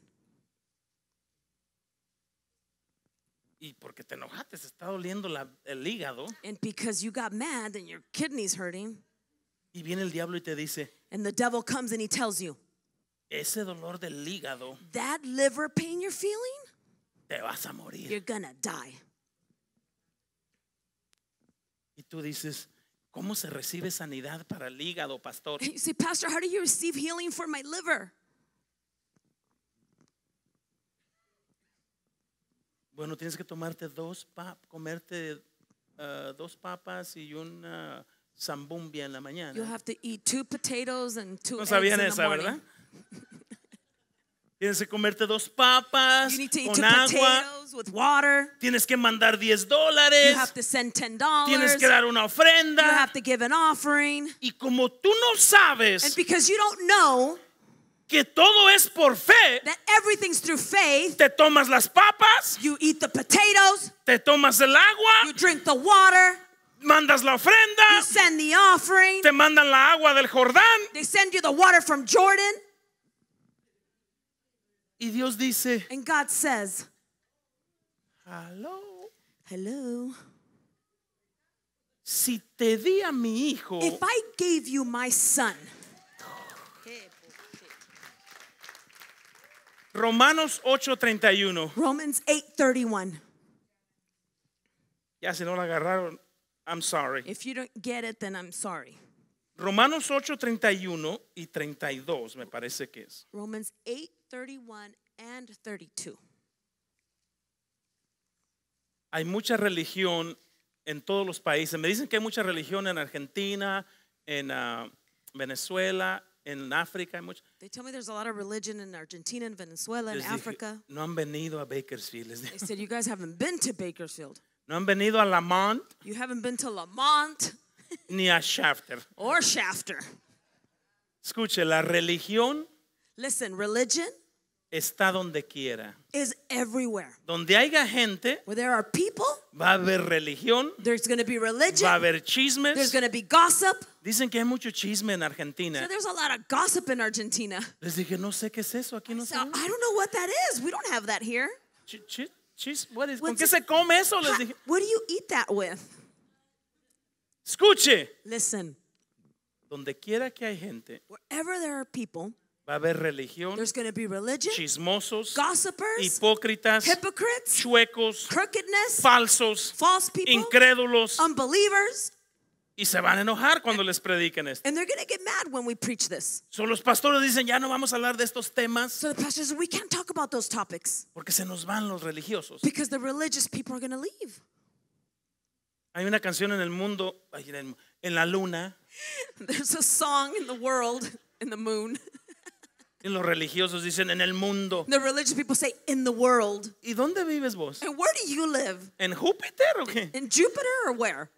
y porque te enojaste, se está doliendo la- el hígado And because you got mad and your kidney's hurting, y viene el diablo y te dice, and the devil comes and he tells you, ese dolor del hígado that liver pain you're feeling, te vas a morir. you're gonna die. Y tú dices, ¿cómo se recibe sanidad para el hígado, pastor? You say, Pastor, how do you receive healing for my liver? Bueno, tienes que tomarte dos pap, comerte ah, dos papas y una zambumbia en la mañana. You'll have to eat two potatoes and two No eggs sabían in the esa, morning. ¿verdad? Tienes que comerte dos papas You con agua. with water. Tienes que mandar 10 You dólares. have to send ten Tienes que dar una You ofrenda. have to give an offering. Y como tú no sabes And because you don't know que todo es por fe, that everything's through faith, te tomas las papas, you eat the potatoes, te tomas el agua, you drink the water, mandas la ofrenda, you send the offering. te mandan la agua del Jordán. They send you the water from Jordan. Y Dios dice, And God says, aló, Hello. si te di a mi hijo, If I gave you my son, Romanos 8:31, Romans 8:31. ya si no la agarraron, I'm sorry. If you don't get it, then I'm sorry. Romanos 8:31 y 32 me parece que es. Romans 8:31 and 32. Hay mucha religión en todos los países. Me dicen que hay mucha religión en Argentina, en ah, Venezuela, en África. Hay mucha. They tell me there's a lot of religion in Argentina and Venezuela and Africa. no han venido a Bakersfield. They said you guys haven't been to Bakersfield. No han venido a Lamont You haven't been to Lamont ni a Shafter. or Shafter. Escuche, la religión Listen, religion está donde quiera. is everywhere. Donde haya gente, Where there are people, va a haber religión, There's going to be religion. va a haber There's chismes. going to be gossip. Dicen que hay mucho chisme en So Argentina. there's a lot of gossip in Argentina. Les dije, no sé qué es eso, aquí no So. I don't know what that is. We don't have that here. Chi- chi- chis- what is- ¿Con What's qué it- se come eso? Les dije. What do you eat that with? Escuche, Listen, donde quiera que hay gente, wherever there are people, va a haber religión, there's going to be religion, chismosos, gossipers, hipócritas, hypocrites, chuecos, crookedness, falsos, false people, incrédulos, unbelievers, y se van a enojar cuando les prediquen esto. and they're going to get mad when we preach this. So, los pastores dicen, ya no vamos a hablar de estos temas So the pastor says, we can't talk about those topics porque se nos van los religiosos. because the religious people are going to leave. Hay una canción en el mundo, en, la luna, There's a song in the world, in the moon. y los religiosos dicen en el mundo. The religious people say, in the world. ¿Y dónde vives vos? And where do you live? ¿En Júpiter o qué? In Jupiter or where?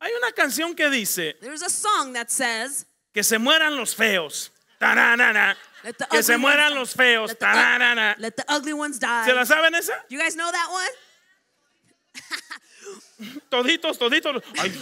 Hay una canción que dice There's a song that says, que se mueran los feos. Taranana. Let the Que se ugly mueran ones- los feos. let the, ug- Taranana. let the ugly ones die. ¿Se la saben esa? You guys know that one? Toditos, toditos. Ay,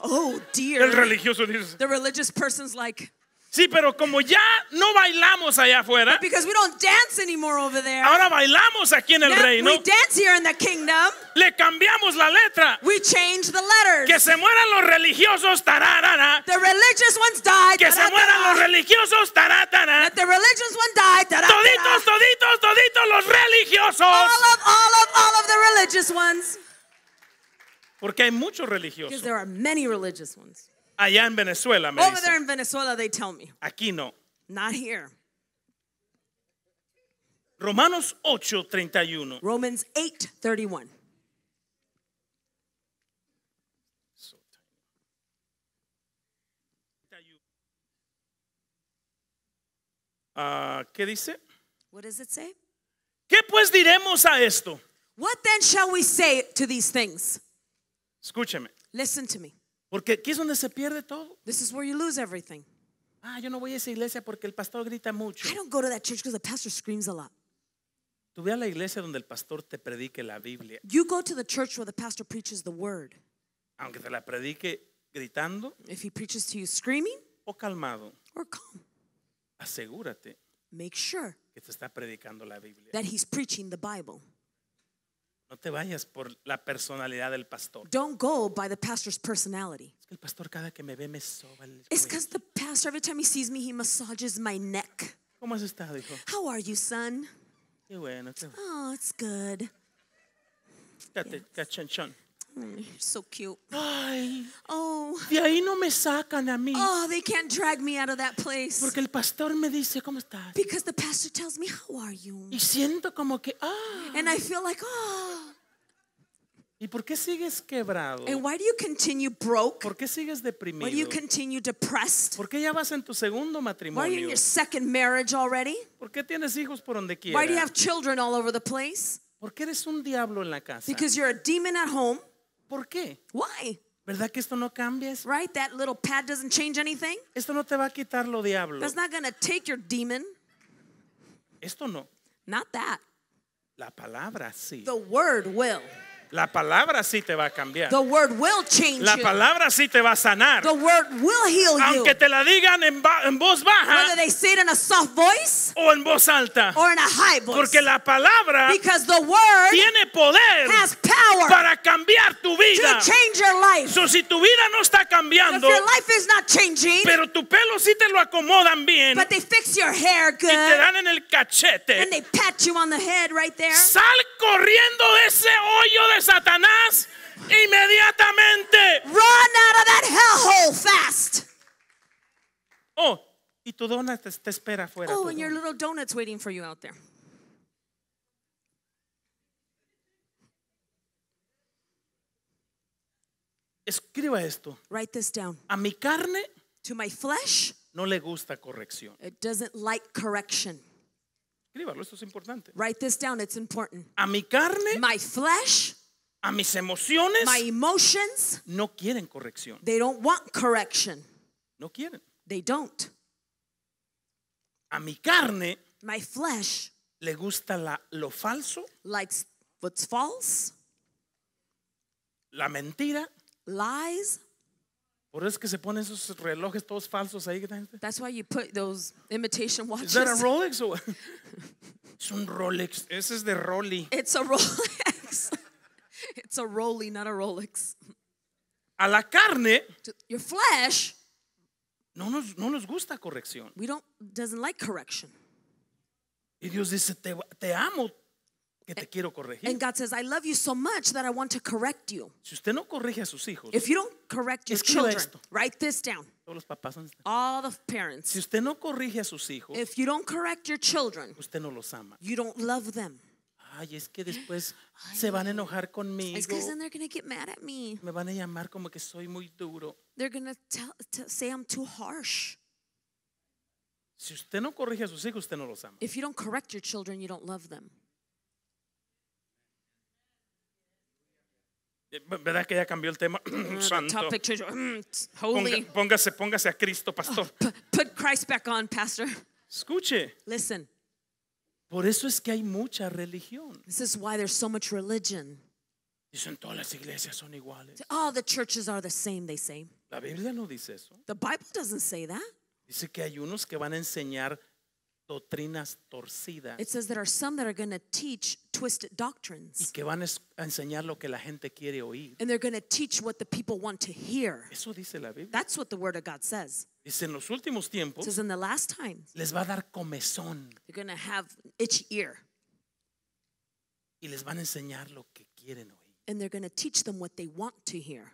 Oh dear. el religioso dice. The religious person's like, Sí, pero como ya no bailamos allá afuera, because we don't dance anymore over there. ahora bailamos aquí en el Now reino, we dance here in the kingdom. le cambiamos la letra. We change the letters. Que se mueran los religiosos, tararara. the religious ones died. Que se mueran los religiosos, taratara. Let the religious one die. da-da-da-da. Toditos, toditos, toditos los religiosos. All of, all of, all of the religious ones. Porque hay muchos Because religiosos. there are many religious ones. Allá en Venezuela, me Over there dicen. in Venezuela, they tell me. Aquí no. Not here. Romanos 8, 31. Romans 8 31. Ah, ¿Qué dice? What does it say? ¿Qué pues diremos a esto? What then shall we say to these things? Escúcheme. Listen to me. Porque aquí es donde se pierde todo. This is where you lose everything. Ah, yo no voy a esa iglesia porque el pastor grita mucho. I don't go to that church because the pastor screams a lot. Tú ve a la iglesia donde el pastor te predique la Biblia, You go to the church where the pastor preaches the word. aunque te la predique gritando If he preaches to you screaming o calmado, or calm, asegúrate make sure que te está predicando la Biblia. that he's preaching the Bible. No te vayas por la personalidad del pastor. Don't go by the pastor's personality. Es que el pastor cada que me ve me soba el It's because the pastor, every time he sees me, he massages my neck. ¿Cómo has estado, hijo? How are you, son? Qué bueno. Qué Oh, it's good. Cate- cachanchón. Mm, so cute. Ay, Oh, de ahí no me sacan a mí. oh, they can't drag me out of that place. Porque el pastor me dice, ¿cómo estás? Because the pastor tells me, How are you? Y siento como que, ah. And I feel like, Oh. ¿Y por qué sigues quebrado? And why do you continue broke? ¿Por qué sigues Why do you deprimido? continue depressed? ¿Por qué ya vas en tu segundo Why are you in matrimonio? your second marriage already? ¿Por qué tienes hijos por donde Why do you quiera? have children all over the place? ¿Por qué eres un diablo en la casa? Because you're a demon at home. ¿Por qué? Why? ¿Verdad que esto no cambia? Right? That little pad doesn't change anything. Esto no te va a quitar lo diablo. That's not going to take your demon. Esto no. Not that. La palabra sí. The word will. La palabra sí te va a cambiar. The word will change La you. palabra sí te va a sanar. The word will heal you. Aunque te la digan en, en voz Whether baja they say it in a soft voice o en voz alta. or in a high voice. Porque la palabra Because the word tiene poder has power para cambiar tu vida. to change your life. So, si tu vida no está If cambiando, your life is not changing, pero tu pelo sí te lo acomodan bien but they fix your hair y te good dan en el cachete, and they pat you on the head right there, sal corriendo de ese hoyo de Satanás inmediatamente. run out of that hellhole fast. Oh, y tu dona te, te espera afuera. Oh, and your little donut's waiting for you out there. Escriba esto. Write this down. A mi carne To my flesh, no le gusta corrección. it doesn't like correction. Escríbalo, esto es importante. Write this down, it's important. A mi carne, My flesh, a mis emociones, my emotions, no quieren corrección. they don't want correction. No quieren. They don't. A mi carne My flesh le gusta la- lo falso, likes what's false, la mentira. lies. Por eso es que se ponen esos relojes todos falsos ahí. That's why you put those imitation ¿Es that a watches. Rolex es un Rolex? Ese es de Rolly. It's a Rolex. It's a Rolly, not a Rolex. A la carne To Your flesh, no nos, no nos gusta corrección. we don't doesn't like correction. Y Dios dice, te, te amo, que te quiero corregir. And God says, I love you so much that I want to correct you. Si usted no corrige a sus hijos, If you don't correct your Escriba children, esto. write this down. todos los papás, ¿dónde están? All the parents. si usted no corrige a sus hijos, If you don't correct your children, usted no los ama. you don't love them. Ay, es que después se van a enojar conmigo. It's because then they're to get mad at me. Me van a llamar como que soy muy duro. They're to tell, to say I'm too harsh. Si usted no corrige a sus hijos, usted no los ama. If you don't correct your children, you don't love them. Eh, ¿Verdad que ya cambió el tema? The Santo. topic. Mm, it's Ponga- holy. póngase, póngase a Cristo, pastor. P- put Christ back on, Pastor. Escuche. Listen, Por eso es que hay mucha religión. this is why there's so much religion. Dicen todas las iglesias son iguales. All the churches are the same, they say. La Biblia no dice eso. The Bible doesn't say that. Dice que hay unos que van a enseñar doctrinas torcidas It says there are some that are going to teach twisted y doctrines. que van a enseñar lo que la gente quiere oír. And they're going to teach what the people want to hear. Eso dice la Biblia. That's what the Word of God says. Dice en los últimos It tiempos says in the last times, les va a dar comezón they're going to have itchy ear. y les van a enseñar lo que quieren oír. And they're going to teach them what they want to hear.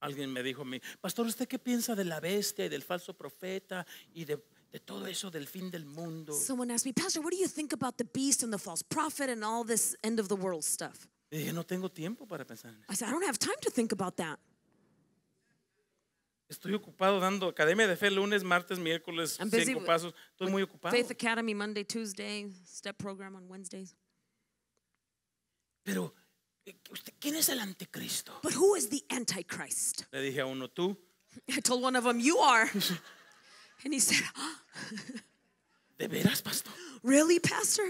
Alguien me dijo a mí, pastor, ¿usted qué piensa de la bestia y del falso profeta y de, de todo eso del fin del mundo? Someone asked me, Pastor, what do you think about the beast and the false prophet and all this end of the world stuff? Y dije, no tengo tiempo para pensar en eso. I said, I don't have time to think about that. Estoy ocupado dando academia de fe lunes, martes, miércoles, I'm busy cinco with- pasos. Estoy muy ocupado. Faith Academy Monday, Tuesday, step program on Wednesdays. Pero, eh, ¿usted, ¿quién es el anticristo? But who is the Antichrist? Le dije a uno, tú. I told one of them, You are. And he said, ¿De veras, pastor? Really, Pastor?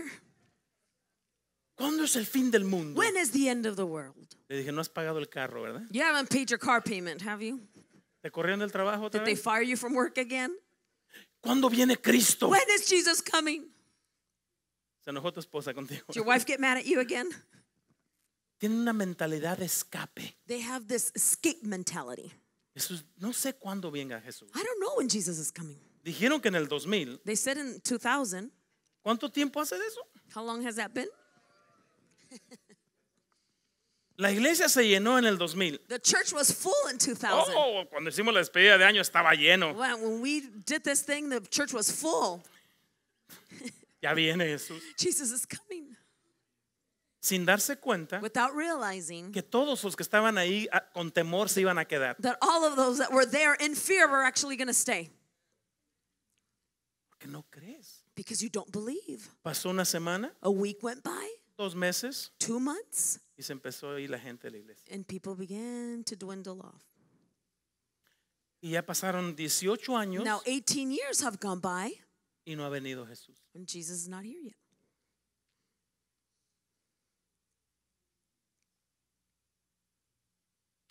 ¿Cuándo es el fin del mundo? When is the end of the world? Le dije, no has pagado el carro, ¿verdad? You haven't paid your car payment, have you? ¿Te corrieron del trabajo otra Did they vez? fire you from work again? ¿Cuándo viene Cristo? When is Jesus coming? Se enojó tu esposa contigo. Did your wife get mad at you again? Tienen una mentalidad de escape. They have this escape mentality. No sé cuándo venga Jesús. I don't know when Jesus is coming. Dijeron que en el 2000. They said in 2000. ¿Cuánto tiempo hace de eso? How long has that been? La iglesia se llenó en el 2000. The church was full in 2000. Oh, cuando hicimos la despedida de año estaba lleno. When, when we did this thing, the church was full. Ya viene Jesús. Jesus is coming. Sin darse cuenta Without realizing que todos los que estaban ahí ah, con temor se iban a quedar. that all of those that were there in fear were actually going to stay Porque no crees. because you don't believe. Pasó una semana, A week went by, dos meses two months, y se empezó a ir la gente de la iglesia. and people began to dwindle off. Y ya pasaron 18 años Now, 18 years have gone by, y no ha venido Jesús. and Jesus is not here yet.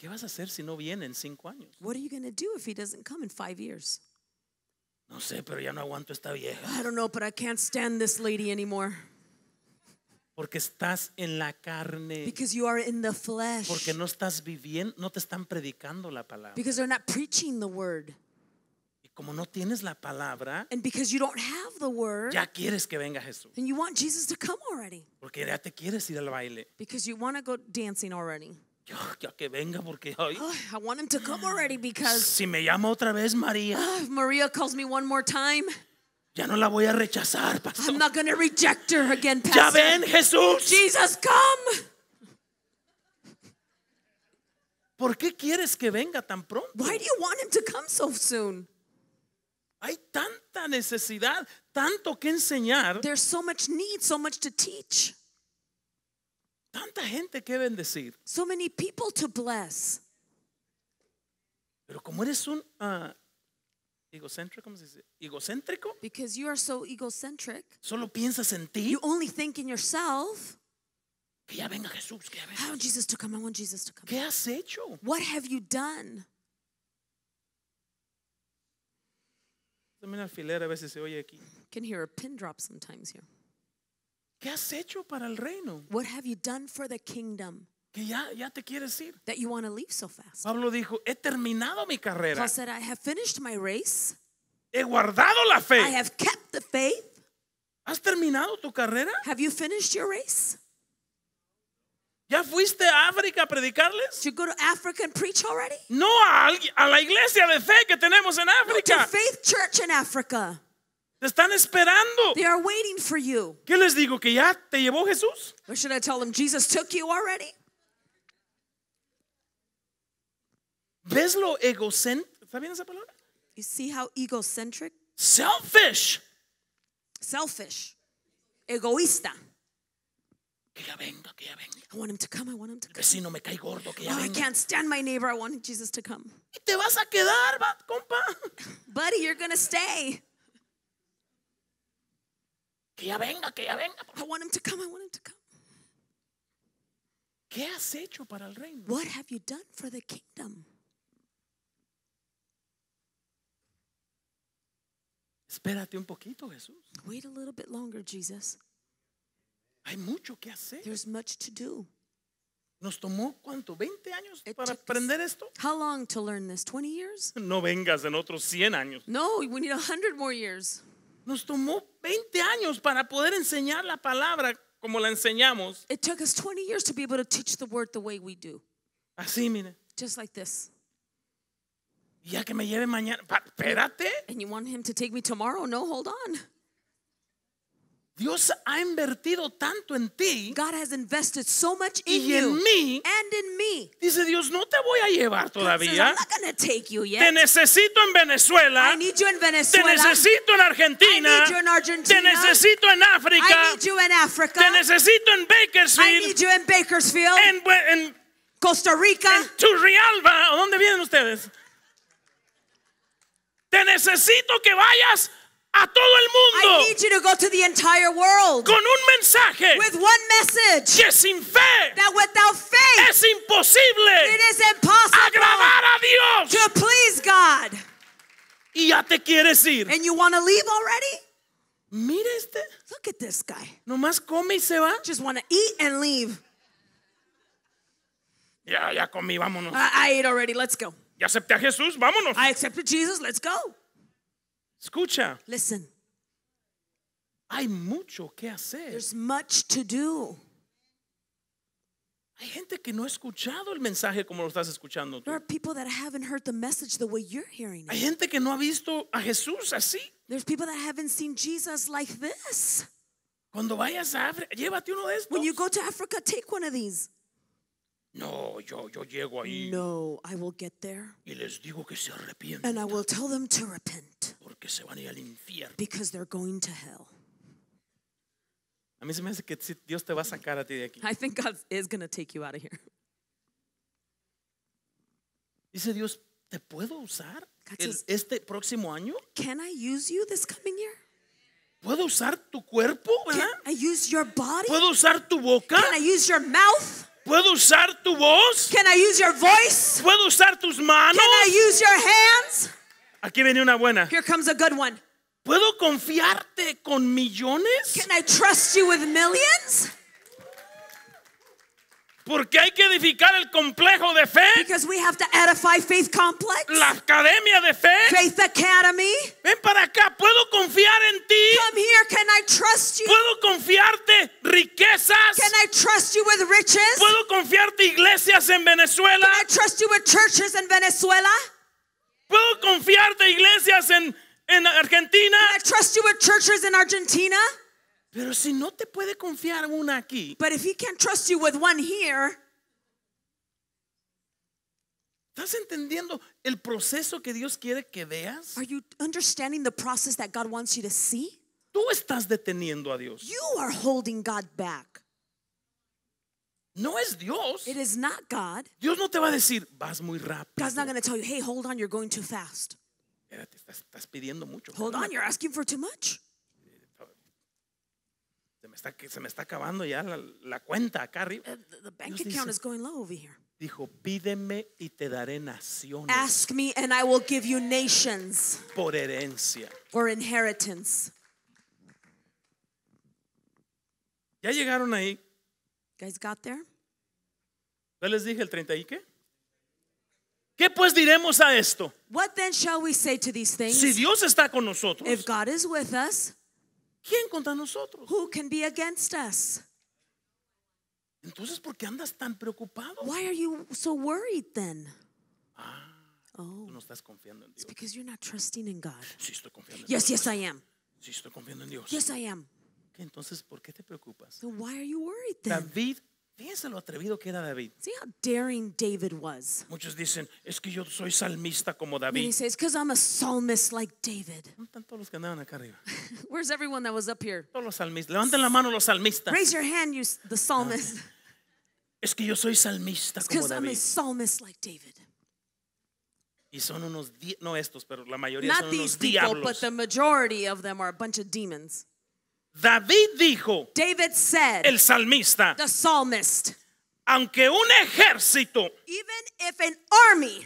¿Qué vas a hacer si no viene en cinco años? What are you going to do if he doesn't come in five years? No sé, pero ya no aguanto esta vieja. I don't know, but I can't stand this lady anymore Porque estás en la carne. because you are in the flesh. Porque no estás viviendo, no te están predicando la palabra. Because they're not preaching the word. Y como no tienes la palabra, And because you don't have the word, ya quieres que venga Jesús. and you want Jesus to come already. Porque ya te quieres ir al baile. Because you want to go dancing already. Ya, ya que venga, porque ay, Oh, I want him to come already because si me llama otra vez María, if Maria calls me one more time, ya no la voy a rechazar, pastor. I'm not going to reject her again, Ya Pastor. ven, Jesús. Jesus, come. ¿Por qué quieres que venga tan pronto? Why do you want him to come so soon? Hay tanta necesidad, tanto que enseñar, There's so much need, so much to teach, tanta gente que bendecir. so many people to bless. Pero como eres un ah, egocéntrico, ¿cómo se dice? Egocéntrico, Because you are so egocentric, solo piensas en ti. you only think in yourself. Que ya venga Jesús, que ya venga. I want Jesus to come. I want Jesus to come. ¿Qué has hecho? What have you done? También alfiler a veces se oye aquí. Can hear a pin drop sometimes here. ¿Qué has hecho para el reino? What have you done for the kingdom Que ya, ya te quieres ir. that you want to leave so fast? Pablo dijo, he terminado mi carrera. Paul said, I have finished my race. He guardado la I fe. have kept the faith. ¿Has terminado tu carrera? Have you finished your race? ¿Ya fuiste a África a predicarles? Did you go to Africa and preach already? No a, a la iglesia de fe que tenemos en To África. Faith Church in Africa. Te están esperando. They are waiting for you. ¿Qué les digo? ¿Que ya te llevó Jesús? Or should I tell them Jesus took you already? ¿Ves lo egocéntrico? ¿Está bien esa palabra? You see how egocentric, Selfish. selfish, egoísta. Que ya venga, que ya venga. I want him to come. I want him to El come. vecino me cae gordo, que ya Oh, I venga. can't stand my neighbor. I want Jesus to come. Y te vas a quedar, compa. Buddy, you're going to stay. Que ya venga, que ya venga. I want him to come. I want him to come. ¿Qué has hecho para el reino? What have you done for the kingdom? Espérate un poquito, Jesús. Wait a little bit longer, Jesus. Hay mucho que hacer. There's much to do. ¿Nos tomó cuánto? ¿20 años It para aprender esto? How long to learn this? 20 years? No vengas en otros 100 años. No, we need 100 more years. Nos tomó 20 años para poder enseñar la palabra como la enseñamos. It took us 20 years to be able to teach the word the way we do, Así, mire. just like this. Ya que me lleve mañana. Pa- Espérate. And you want him to take me tomorrow? No, hold on. Dios ha invertido tanto en ti. God has invested so much in Y en you mí. and in me. Dice Dios, no te voy a llevar says, todavía. I'm not going to take you Te yet. necesito en Venezuela. I need you in Te Venezuela. necesito en Argentina. I need you in Te Argentina. necesito en África. I need you in Africa. Te necesito en I Bakersfield. need you in Bakersfield, En, en, Costa Rica. en Turrialba. ¿A dónde vienen ustedes? Te necesito que vayas a todo el I need you to go to the entire world con un mensaje with one message que sin fe that without faith, es imposible it is impossible agradar a Dios. to please God. Y ya te quieres ir. And you want to leave already? Mire este. Look at this guy. Nomás come y se va. Just want to eat and leave. Ya, ya comí, vámonos. I, I ate already. Let's go. Ya acepté a Jesús, vámonos. I accepted Jesus. Let's go. Escucha, Listen, hay mucho que hacer. there's much to do. Hay gente que no ha escuchado el mensaje como lo estás escuchando tú. There are people that haven't heard the message the way you're hearing Hay it. gente que no ha visto a Jesús así. There's people that haven't seen Jesus like this. Cuando vayas a África, llévate uno de estos. When you go to Africa, take one of these. No, yo, yo llego ahí No, I will get there y les digo que se arrepienten and I will tell them to repent porque se van a ir al infierno. because they're going to hell. A mí se me hace que Dios te va a sacar a ti de aquí. I think God is going to take you out of here. Dice Dios, ¿te puedo usar el- este próximo año? Can I use you this coming year? ¿Puedo usar tu cuerpo, Can verdad? I use your body? ¿Puedo usar tu boca? Can I use your mouth? ¿Puedo usar tu voz? Can I use your voice? ¿Puedo usar tus manos? Can I use your hands? Aquí viene una buena. Here comes a good one. ¿Puedo confiarte con millones? Can I trust you with millions? Porque hay que edificar el complejo de fe, Because we have to edify Faith Complex, la academia de fe. Faith Academy. Ven para acá, ¿puedo confiar en ti? Come here. Can I trust you? ¿Puedo confiarte riquezas? Can I trust you with riches? ¿Puedo confiarte iglesias en Venezuela? Can I trust you with churches in Venezuela? ¿Puedo confiarte iglesias en, en Argentina? Can I trust you with churches in Argentina? Pero si no te puede confiar una aquí, But if he can't trust you with one here, ¿estás entendiendo el proceso que Dios quiere que veas? are you understanding the process that God wants you to see? Tú estás deteniendo a Dios. You are holding God back. No es Dios. It is not God. Dios no te va a decir, vas muy rápido. God's not going to tell you, hey, hold on, you're going too fast. Espérate, estás, estás pidiendo mucho. Hold on, you're asking for too much. Se me está, se me está acabando ya la, la cuenta acá arriba. Uh, the, the bank Dios account dice- is going low over here. Dijo, pídeme y te daré naciones Ask me, and I will give you nations por herencia. or inheritance. Ya llegaron ahí. Guys, got there? Ya les dije el 30 y qué. ¿Qué pues diremos a esto? What then shall we say to these things? Si Dios está con nosotros, If God is with us, ¿quién contra nosotros? who can be against us? Entonces, ¿por qué andas tan preocupado? Why are you so worried then? Ah, oh. Tú no estás confiando en Dios. Because you're not trusting in God. Sí, estoy confiando en Yes, Dios. yes, I am. Sí, estoy confiando en Dios. Yes, I am. ¿Qué, entonces, ¿por qué te preocupas? So why are you worried then? David, fíjense lo atrevido que era David. See how daring David was. Muchos dicen, es que yo soy salmista como And he David. says, because I'm a psalmist like David. ¿Dónde están todos los que andaban acá arriba? Where's everyone that was up here? Todos los salmistas. Levanten la mano los salmistas. Raise your hand, you the psalmist. Es que yo soy salmista como Because I'm a David. psalmist like David. Y son unos, no estos, pero la mayoría Not son these unos people, but diablos. the majority of them are a bunch of demons. David dijo, David said, el salmista, the psalmist, aunque un ejército even if an army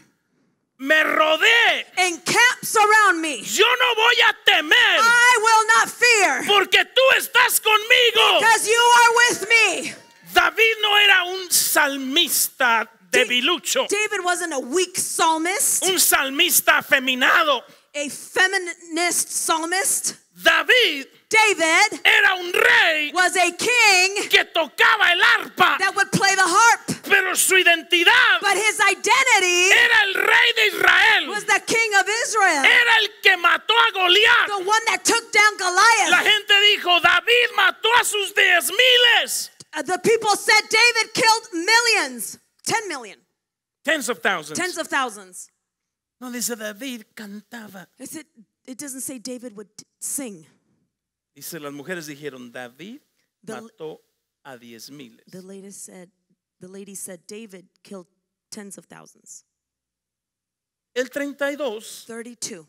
me rodee, encamps around me, yo no voy a temer I will not fear porque tú estás conmigo. because you are with me. David no era un salmista debilucho, David wasn't a weak psalmist, un salmista afeminado. a feminist psalmist. David David era un rey was a king que tocaba el arpa, that would play the harp, pero su identidad but his identity era el rey de Israel. was the king of Israel, Era el que mató a Goliat. the one that took down La Goliath. gente dijo, David mató a sus diez miles. Uh, The people said David killed millions, 10 million, Tens of thousands. tens of thousands. No dice David cantaba. It doesn't say David would sing. Dice las mujeres dijeron, David The- mató a diez miles. The lady said, the lady said David killed tens of thousands. El 32 32.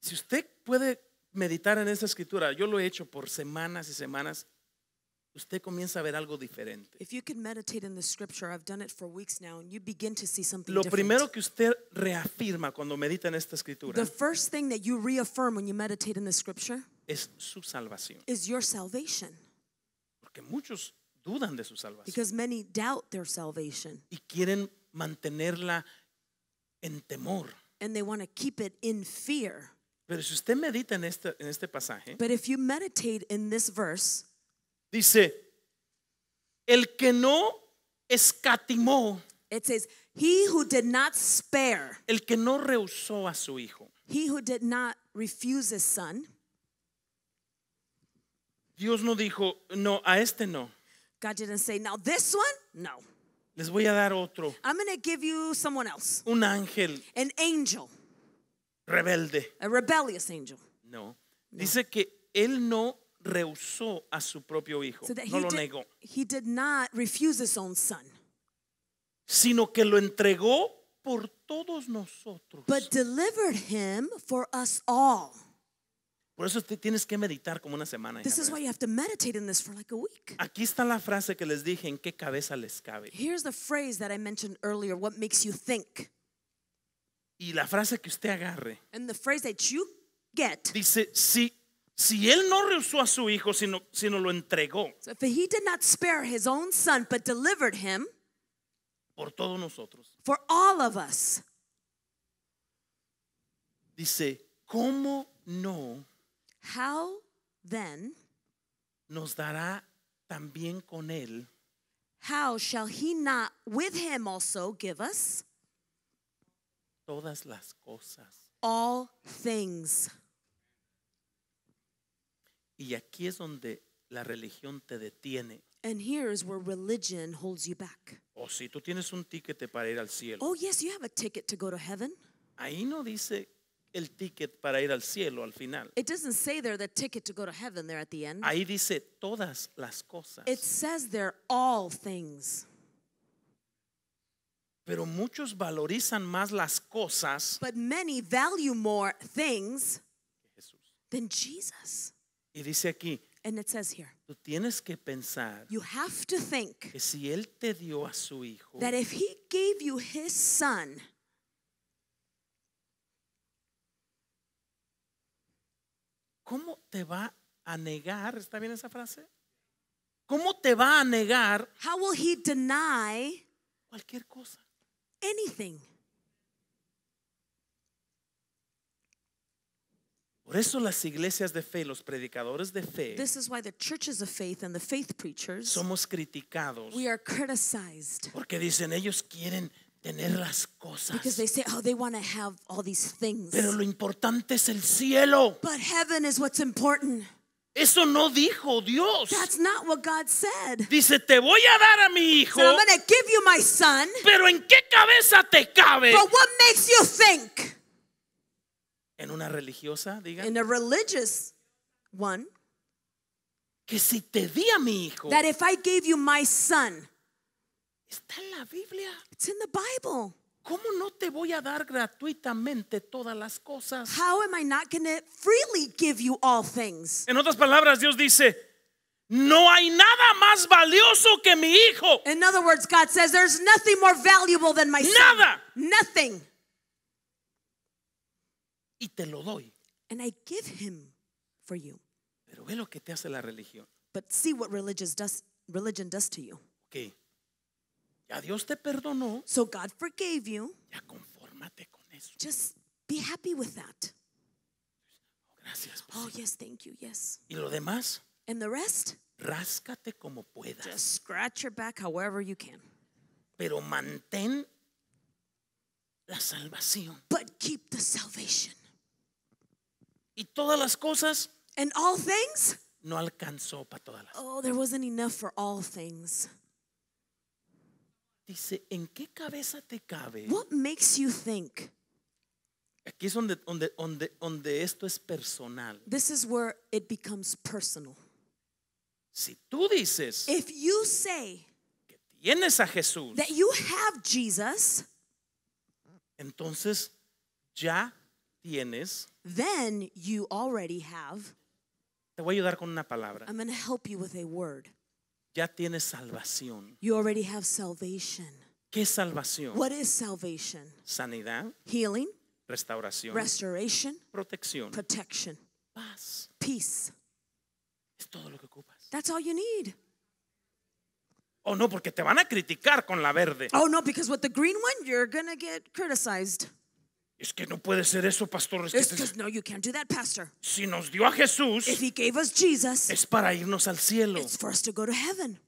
Si usted puede meditar en esta escritura, yo lo he hecho por semanas y semanas, usted comienza a ver algo diferente. If you can meditate in the scripture, I've done it for weeks now, and you begin to see something Lo different. primero que usted reafirma cuando medita en esta escritura the first thing that you reaffirm when you meditate in the scripture es su salvación. is your salvation, Porque muchos dudan de su salvación because many doubt their salvation y quieren mantenerla en temor. and they want to keep it in fear. Pero si usted medita en este, en este pasaje, But if you meditate in this verse, dice, el que no escatimó, it says, He who did not spare, el que no rehusó a su hijo. he who did not refuse his son, Dios no dijo, no, a este no. God didn't say, Now this one, no. Les voy a dar otro, I'm going to give you someone else, un ángel an angel, rebelde. a rebellious angel. No. Dice que él no rehusó a su propio hijo, So no he lo did, negó, he did not refuse his own son, sino que lo entregó por todos nosotros. but delivered him for us all. Por eso te tienes que meditar como una semana. This is why you have to meditate in this for like a week. Aquí está la frase que les dije en qué cabeza les cabe. Here's the phrase that I mentioned earlier what makes you think? Y la frase que usted agarre And the phrase that you get, dice, si, si él no rehusó a su hijo, sino, sino lo entregó so if he did not spare his own son, but delivered him por todos nosotros, for all of us, dice, ¿cómo no how then, nos dará también con él how shall he not with him also give us todas las cosas? all things? Y aquí es donde la religión te detiene. And here is where religion holds you back. O si tú tienes un ticket para ir al cielo, Oh, yes, you have a ticket to go to heaven. ahí no dice el ticket para ir al cielo al final. It doesn't say there the ticket to go to heaven there at the end. Ahí dice todas las cosas. It says there all things. Pero muchos valorizan más las cosas But many value more things than Jesus. Y dice aquí, And it says here, tú tienes que pensar you have to think que si Él te dio a su hijo, that if he gave you his son, ¿cómo te va a negar? ¿Está bien esa frase? ¿Cómo te va a negar how will he deny cualquier cosa? anything? Por eso las iglesias de fe, los predicadores de fe, This is why the churches of faith and the faith preachers, somos criticados we are criticized porque dicen ellos quieren tener las cosas. because they say, oh, they want to have all these things. Pero lo importante es el cielo. But heaven is what's important. Eso no dijo Dios. That's not what God said. Dice, te voy a dar a mi hijo, So I'm going to give you my son, pero ¿en qué cabeza te cabe? but what makes you think? En una religiosa, diga, In a religious one, que si te di a mi hijo, that if I gave you my son, está en la Biblia. it's in the Bible. ¿Cómo no te voy a dar gratuitamente todas las cosas? How am I not going to freely give you all things? En otras palabras, Dios dice, no hay nada más valioso que mi hijo. In other words, God says there's nothing more valuable than my son. Nada. Nothing. Y te lo doy. And I give him for you. Pero ve lo que te hace la religión. But see what religious does, religion does to you. Ok. Ya Dios te perdonó. So God forgave you. Ya confórmate con eso. Just be happy with that. Gracias. Oh, yes, thank you, yes. Y lo demás, And the rest, ráscate como puedas. just scratch your back however you can. Pero mantén la salvación. But keep the salvation. Y todas las cosas And all things? no alcanzó para todas las. Oh, there wasn't enough for all things. Dice, ¿en qué cabeza te cabe? What makes you think? Aquí es donde, donde, donde, donde esto es personal. This is where it becomes personal. Si tú dices If you say que tienes a Jesús, that you have Jesus, entonces ya tienes. then you already have. Te voy a ayudar con una palabra. I'm going to help you with a word. Ya tienes salvación. You already have salvation. ¿Qué es salvación? What is salvation? Sanidad, Healing, restauración, restoration, protección, protection, paz. peace. Es todo lo que ocupas. That's all you need. O no, porque te van a criticar con la verde. Oh no, because with the green one, you're going to get criticized. Es que no puede ser eso, pastor. Es que no, you can't do that, Pastor. si nos dio a Jesús, If He gave us Jesus, es para irnos al cielo. it's for us to go to heaven.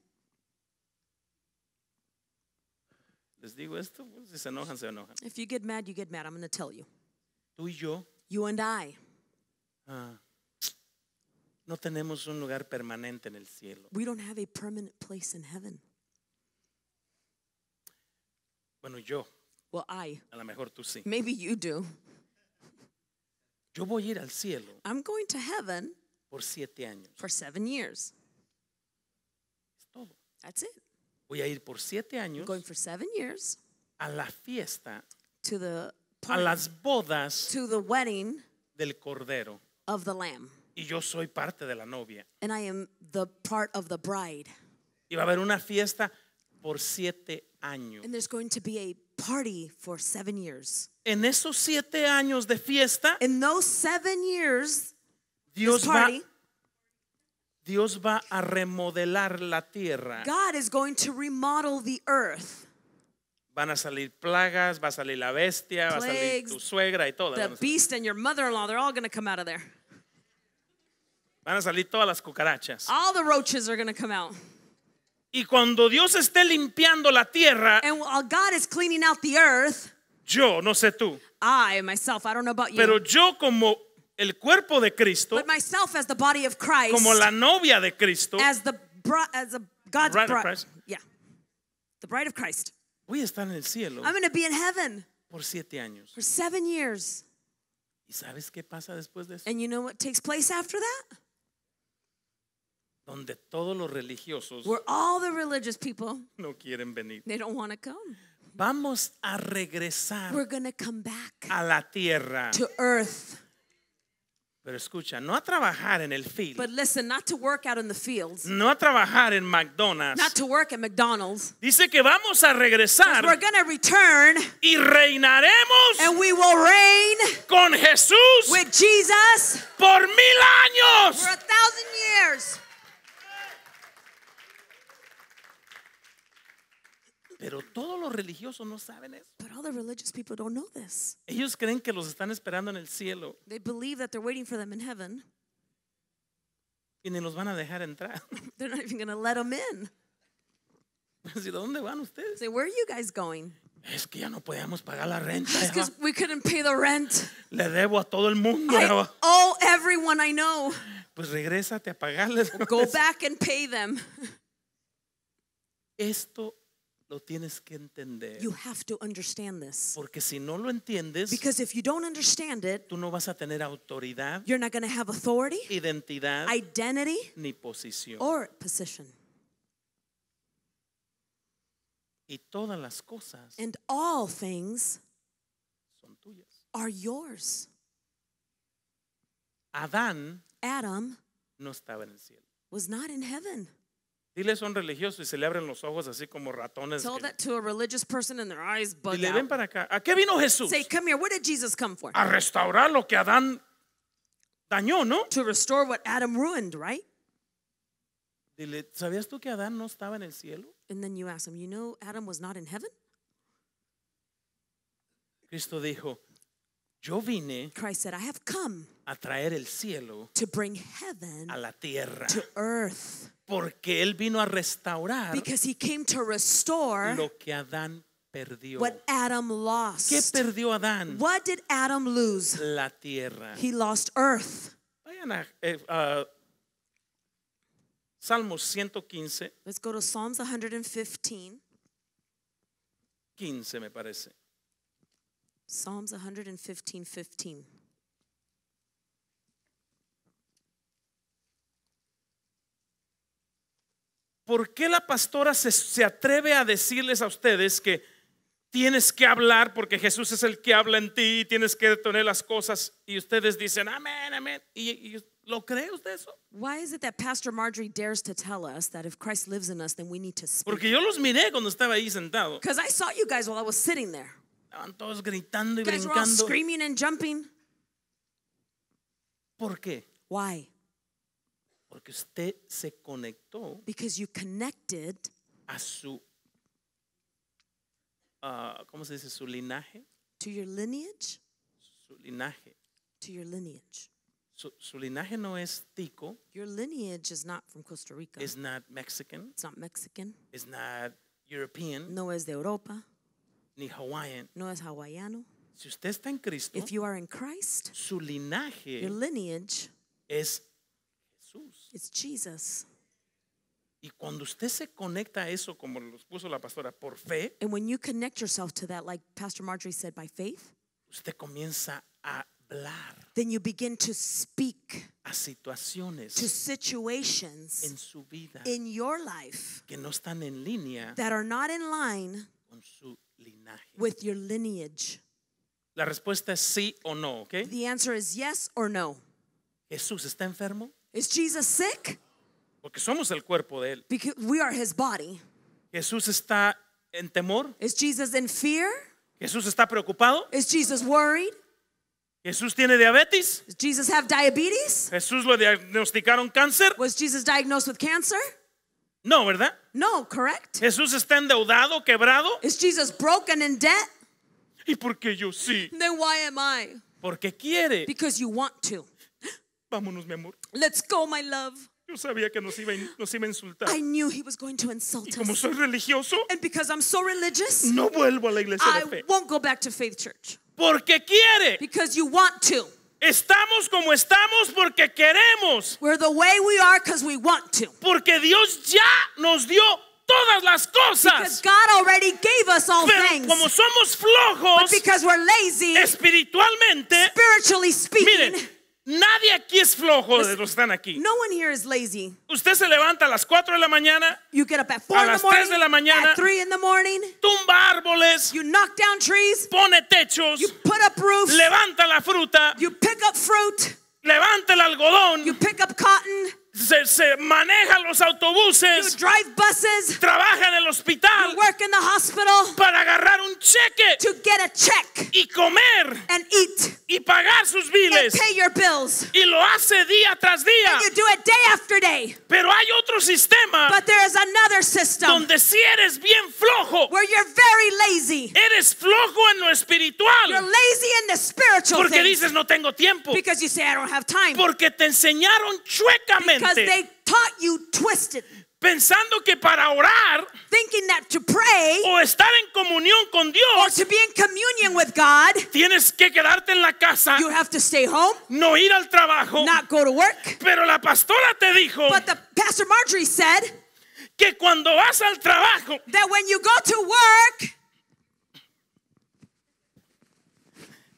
Les digo esto, pues, si se enojan, se enojan. If you get mad, you get mad. I'm going to tell you. Tú y yo You and I, ah, no tenemos un lugar permanente en el cielo. we don't have a permanent place in heaven. Bueno, yo, Well, I, a lo mejor tú sí. maybe you do. Yo voy a ir al cielo I'm going to heaven por siete años. for seven years. Es todo. That's it. Voy a ir por siete I'm años going for seven years a la fiesta, to the a party, las bodas to the wedding del Cordero. of the Lamb, Y yo soy parte de la novia. and I am the part of the bride. Y va a haber una fiesta por siete años. And there's going to be a party for seven years. En esos siete años de fiesta, In those seven years, Dios this va, Dios va a remodelar la tierra. God is going to remodel the earth. Van a salir plagas, va a salir la bestia, va a salir tu suegra y todas. The Van a salir, beast and your mother-in-law, they're all going to come out of there. van a salir todas las cucarachas. All the roaches are going to come out. Y cuando Dios esté limpiando la tierra, And while God is cleaning out the earth, yo, no sé tú, I myself, I don't know about you, pero yo como el cuerpo de Cristo, but myself as the body of Christ, como la novia de Cristo, as the as a God's Bride of bride, Christ. yeah, the bride of Christ. voy a estar en el cielo I'm going to be in heaven por siete años. for seven years. ¿Y sabes qué pasa después de eso? And you know what takes place after that? Donde todos los religiosos Where all the religious people, no quieren venir. they don't want to come. Vamos a regresar We're going to come back a la tierra. to earth. Pero escucha, no a trabajar en el field, But listen, not to work out in the fields, no a trabajar en McDonald's. not to work at McDonald's. Dice que vamos a regresar We're going to return y reinaremos and we will reign con Jesús with Jesus por mil años. for a thousand years. Pero todos los religiosos no saben eso. But all the religious people don't know this. Ellos creen que los están esperando en el cielo They believe that they're waiting for them in heaven. y ni los van a dejar entrar. They're not even going to let them in. ¿De dónde van ustedes? Say, where are you guys going? Es que ya no podíamos pagar la renta. Because we couldn't pay the rent. Le debo a todo el mundo. I ya. owe everyone I know. Pues regrésate a pagarles. Go back and pay them. Esto lo tienes que entender. You have to understand this. Porque si no lo entiendes, Because if you don't understand it, tú no vas a tener autoridad, you're not going to have authority, identidad identity, ni posición. or position. Y todas las cosas And all things son tuyas. are yours. Adán Adam no estaba en el cielo. was not in heaven. Dile son religiosos y se le abren los ojos así como ratones. Tell that to a religious person and their eyes bug Dile, ven out. para acá. ¿A qué vino Jesús? Say, come here. What did Jesus come for? A restaurar lo que Adán dañó, ¿no? To restore what Adam ruined, right? Dile, ¿sabías tú que Adán no estaba en el cielo? And then you ask him, you know, Adam was not in heaven? Cristo dijo, yo vine Christ said, I have come a traer el cielo to bring heaven a la tierra. to earth Porque Él vino a restaurar because he came to restore lo que Adán perdió. what Adam ¿Qué lost. perdió Adán? What did Adam lose? La tierra. He lost earth. Vayan a eh, a Salmos 115, Let's go to Psalms 115. 15 me parece. Psalms 115, 15. ¿Por qué la pastora se, se atreve a decirles a ustedes que tienes que hablar porque Jesús es el que habla en ti y tienes que tener las cosas y ustedes dicen amén, amén? ¿Y, y lo cree usted eso? Why is it that Pastor Marjorie dares to tell us that if Christ lives in us, then we need to speak? Porque yo los miré cuando estaba ahí sentado. Because I saw you guys while I was sitting there. Estaban todos gritando y You guys were all brincando. screaming and jumping. ¿Por qué? Why? Porque usted se conectó Because you connected a su, ah, ¿cómo se dice? Su linaje. to your lineage, Su linaje. to your lineage. Su, su linaje no es tico, Your lineage is not from Costa Rica. is not Mexican, It's not Mexican. is not European, No es de Europa. ni Hawaiian. No es hawaiano. Si usted está en Cristo, If you are in Christ, su linaje your lineage es Is Jesus. Y cuando usted se conecta a eso, como los puso la pastora, por fe, And when you connect yourself to that, like Pastor Marjorie said, by faith, usted comienza a hablar then you begin to speak a situaciones to situations en su vida in your life que no están en línea that are not in line con su linaje. with your lineage. La respuesta es sí o no, ¿ok? The answer is yes or no. Jesús está enfermo Is Jesus sick? porque somos el cuerpo de él. Because we are his body. Jesús está en temor, Is Jesus in fear? Jesús está preocupado, Is Jesus worried? Jesús tiene diabetes, Does Jesus have diabetes? Jesús lo diagnosticaron cáncer. Was Jesus diagnosed with cancer? No, ¿verdad? No, correct. Jesús está endeudado, quebrado. Is Jesus broken in debt? ¿Y por qué yo sí? Then why am I? Porque quiere. Because you want to. Vámonos, mi amor. Let's go, my love. Yo sabía que nos iba, nos iba a insultar. I knew he was going to Y insult como us. soy religioso, And because I'm so religious, no vuelvo a la iglesia de I fe. won't go back to Faith Church. Porque quiere. Because you want to. Estamos como estamos porque queremos. We're the way we are because we want to. Porque Dios ya nos dio todas las Because cosas. God already gave us all Pero things. como somos But flojos because we're lazy, espiritualmente, spiritually speaking, miren, nadie aquí es flojo de los que están aquí. no one here is lazy. Usted se levanta a las 4 de la mañana, You get up at 4 A in the las morning, tres de la mañana. at 3 in the morning, tumba árboles, you knock down trees, pone techos, you put up roofs, levanta la fruta you pick up fruit, levanta el algodón, you pick up cotton, se, se maneja los you autobuses, drive buses, trabaja en el you hospital work in the hospital para agarrar un cheque to get a check y comer and eat y pagar sus and biles. pay your bills. Y lo hace día tras día. You do it day after day. Pero hay otro sistema But there is another system donde si eres bien flojo, where you're very lazy. eres flojo en lo You're espiritual. lazy in the spiritual Porque things dices no tengo tiempo. because you say I don't have time. Porque te enseñaron chuecamente they taught you twisted, pensando que para orar thinking that to pray o estar en comunión con or Dios to be in communion with God, tienes que quedarte en la casa, you have to stay home, no ir al trabajo. not go to work. Pero la pastora te dijo But the Pastor Marjorie said que cuando vas al trabajo that when you go to work,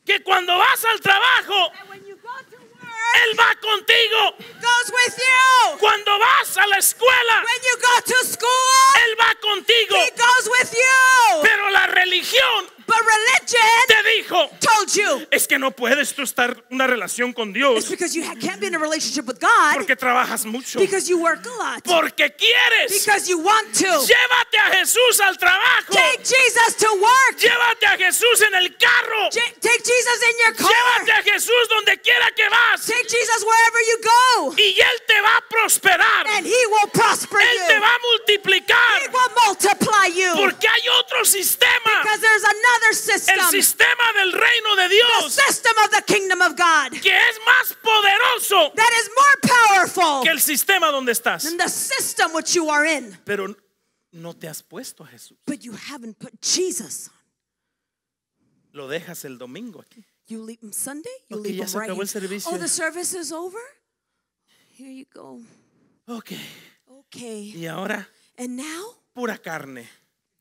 que cuando vas al trabajo, that when you go to work, Él va contigo. goes with you. Cuando vas a la escuela, When you go to school, Él va contigo. he goes with you. Pero la religión But religion te dijo, told you es que no puedes tú estar una relación con Dios because you can't be in a relationship with God porque trabajas mucho. because you work a lot. Porque quieres. Because you want to. Llévate a Jesús al trabajo. Take Jesus to work. Llévate a Jesús en el carro. Ja- Take Jesus in your Llévate car. a Jesús donde quiera que vas. Take Jesus wherever you go. Y Él te va a prosperar. And he will prosper Él te you. va a multiplicar. He will multiply you. Porque hay otro sistema. Because there's another El system. sistema del reino de The Dios. system of the kingdom of God. Que es más poderoso That is more powerful que el sistema donde estás. than the system which you are in. Pero no te has puesto a Jesús. But you haven't put Jesus on. Lo dejas el domingo aquí. You leave him Sunday, you leave ya him se right acabó el here. servicio. Oh, the service is over? Here you go. Ok. Okay. Y ahora, And now, pura carne.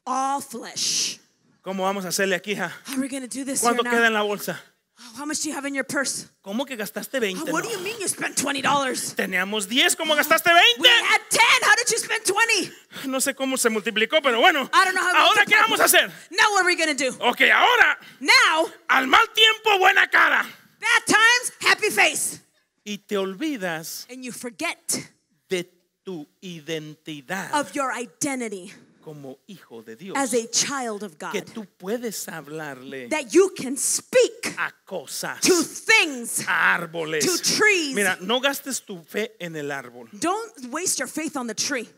all flesh. ¿Cómo vamos a hacerle aquí, hija? How are we going to do this here ¿Cuánto now? queda en la bolsa? Oh, How much do you have in your purse? ¿Cómo que gastaste 20? What No. do you mean you spent $20? Teníamos 10, ¿cómo gastaste We 20? had 10. How did you spend 20? No sé cómo se multiplicó, pero bueno. I don't know how we ¿Ahora qué vamos a hacer? Now what are we going to do? Ok, ahora, Now, al mal tiempo, buena cara. bad times, happy face. Y te olvidas And you forget de tu identidad of your identity como hijo de Dios. as a child of Que God. tú puedes hablarle That you can speak a cosas, to things, a árboles. to trees. Mira, no gastes tu fe en el árbol. Don't waste your faith on the tree.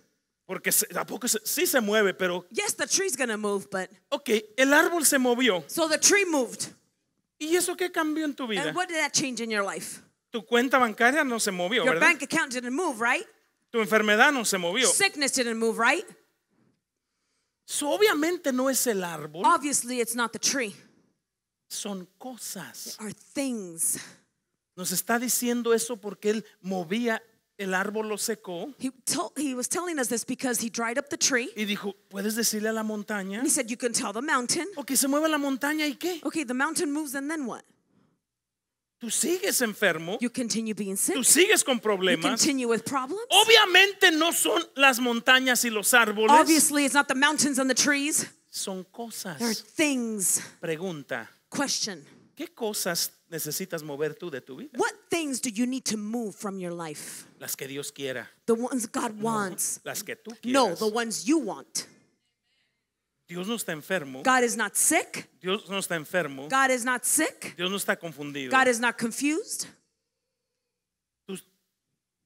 Porque tampoco se- sí se mueve, pero Yes, the tree's to move, but ok, el árbol se movió. so the tree moved. ¿Y eso qué cambió en tu vida? And what did that change in your life? Tu cuenta bancaria no se movió, Your ¿verdad? bank account didn't move, right? Tu enfermedad no se movió. Sickness didn't move, right? So, obviamente no es el árbol, Obviously, it's not the tree, son cosas. are things. Nos está diciendo eso porque él movía, el árbol lo secó He, told, he was telling us this because he dried up the tree. y dijo, ¿puedes decirle a la montaña? He said, You can tell the mountain. Ok, se mueve la montaña y qué? Okay, the mountain moves, and then what? Tú sigues enfermo, You continue being sick. tú sigues con You problemas. continue with problems. Obviamente no son las montañas y los árboles, Obviously, it's not the mountains and the trees. son There are cosas. things. Pregunta, Question ¿qué cosas necesitas mover tú de tu vida? What things do you need to move from your life? Las que Dios quiera, The ones God wants. las que tú No, quieras. the ones you want. Dios no está enfermo, God is not sick. Dios no está enfermo, God is not sick. Dios no está confundido. God is not confused. ¿Tú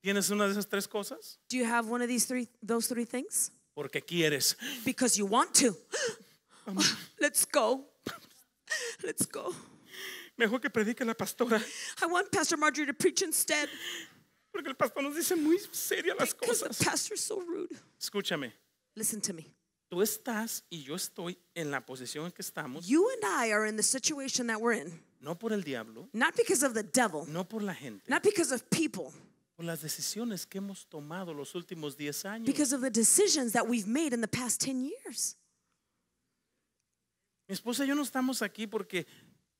tienes una de esas tres cosas? Do you have one of these three those three things? Porque quieres. Because you want to. Let's go. Let's go. Mejor que predique la pastora, I want Pastor Marjorie to preach instead porque el pastor nos dice muy serias las because the cosas. pastor's so rude. Escúchame, Listen to me. Tú estás y yo estoy en la posición en que estamos, You and I are in the situation that we're in, no por el diablo, not because of the devil, no por la gente, not because of people, por las decisiones que hemos tomado los últimos 10 años. because of the decisions that we've made in the past 10 years. Mi esposa y yo no estamos aquí porque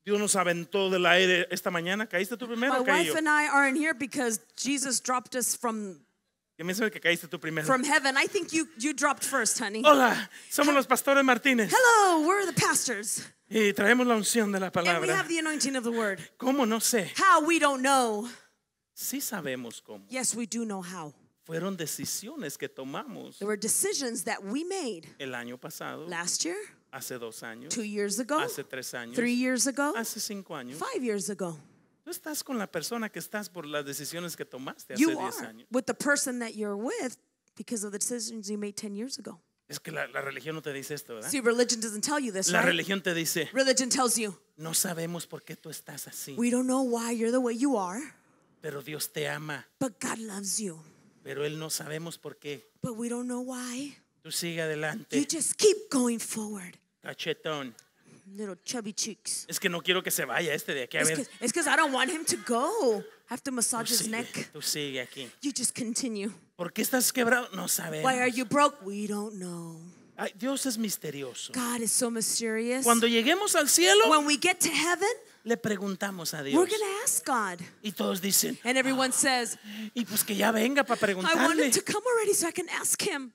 Dios nos aventó del aire esta mañana. ¿Caíste tú primero My wife and I aren't here because Jesus dropped us from Me dice que caíste tú primero. from heaven. I think you you dropped first, honey. Hola, somos los pastores Martínez Hello, we're the pastors. y traemos la unción de la And we palabra. have the anointing of the word. ¿Cómo no sé? How we don't know. Sí sabemos cómo. Yes, we do know how. Fueron decisiones que tomamos There were decisions that we made el año pasado, last year, hace dos años, two years ago, hace tres años, three years ago, hace cinco años. five years ago. Tú estás con la persona que estás por las decisiones que tomaste hace You diez are años. with the person that you're with because of the decisions you made 10 years ago. Es que la, la religión no te dice esto, ¿verdad? See, religion doesn't tell you this, La right? religión te dice, Religion tells you, no sabemos por qué tú estás así, we don't know why you're the way you are, pero Dios te ama, but God loves you. pero Él no sabemos por qué. But we don't know why. Tú sigue You adelante, just keep going forward. cachetón. Little chubby cheeks. Es que no quiero que se vaya este de aquí. A It's because I don't want him to go. I have to massage his sigue, neck. tú sigue aquí. You just continue. ¿Por qué estás quebrado? No Why are you broke? We don't know. Ay, Dios es misterioso. God is so mysterious. Cuando lleguemos al cielo, When we get to heaven, le preguntamos a Dios. we're going to ask God. Y todos dicen, And everyone ah, says, y pues que ya venga para I want him to come already so I can ask him.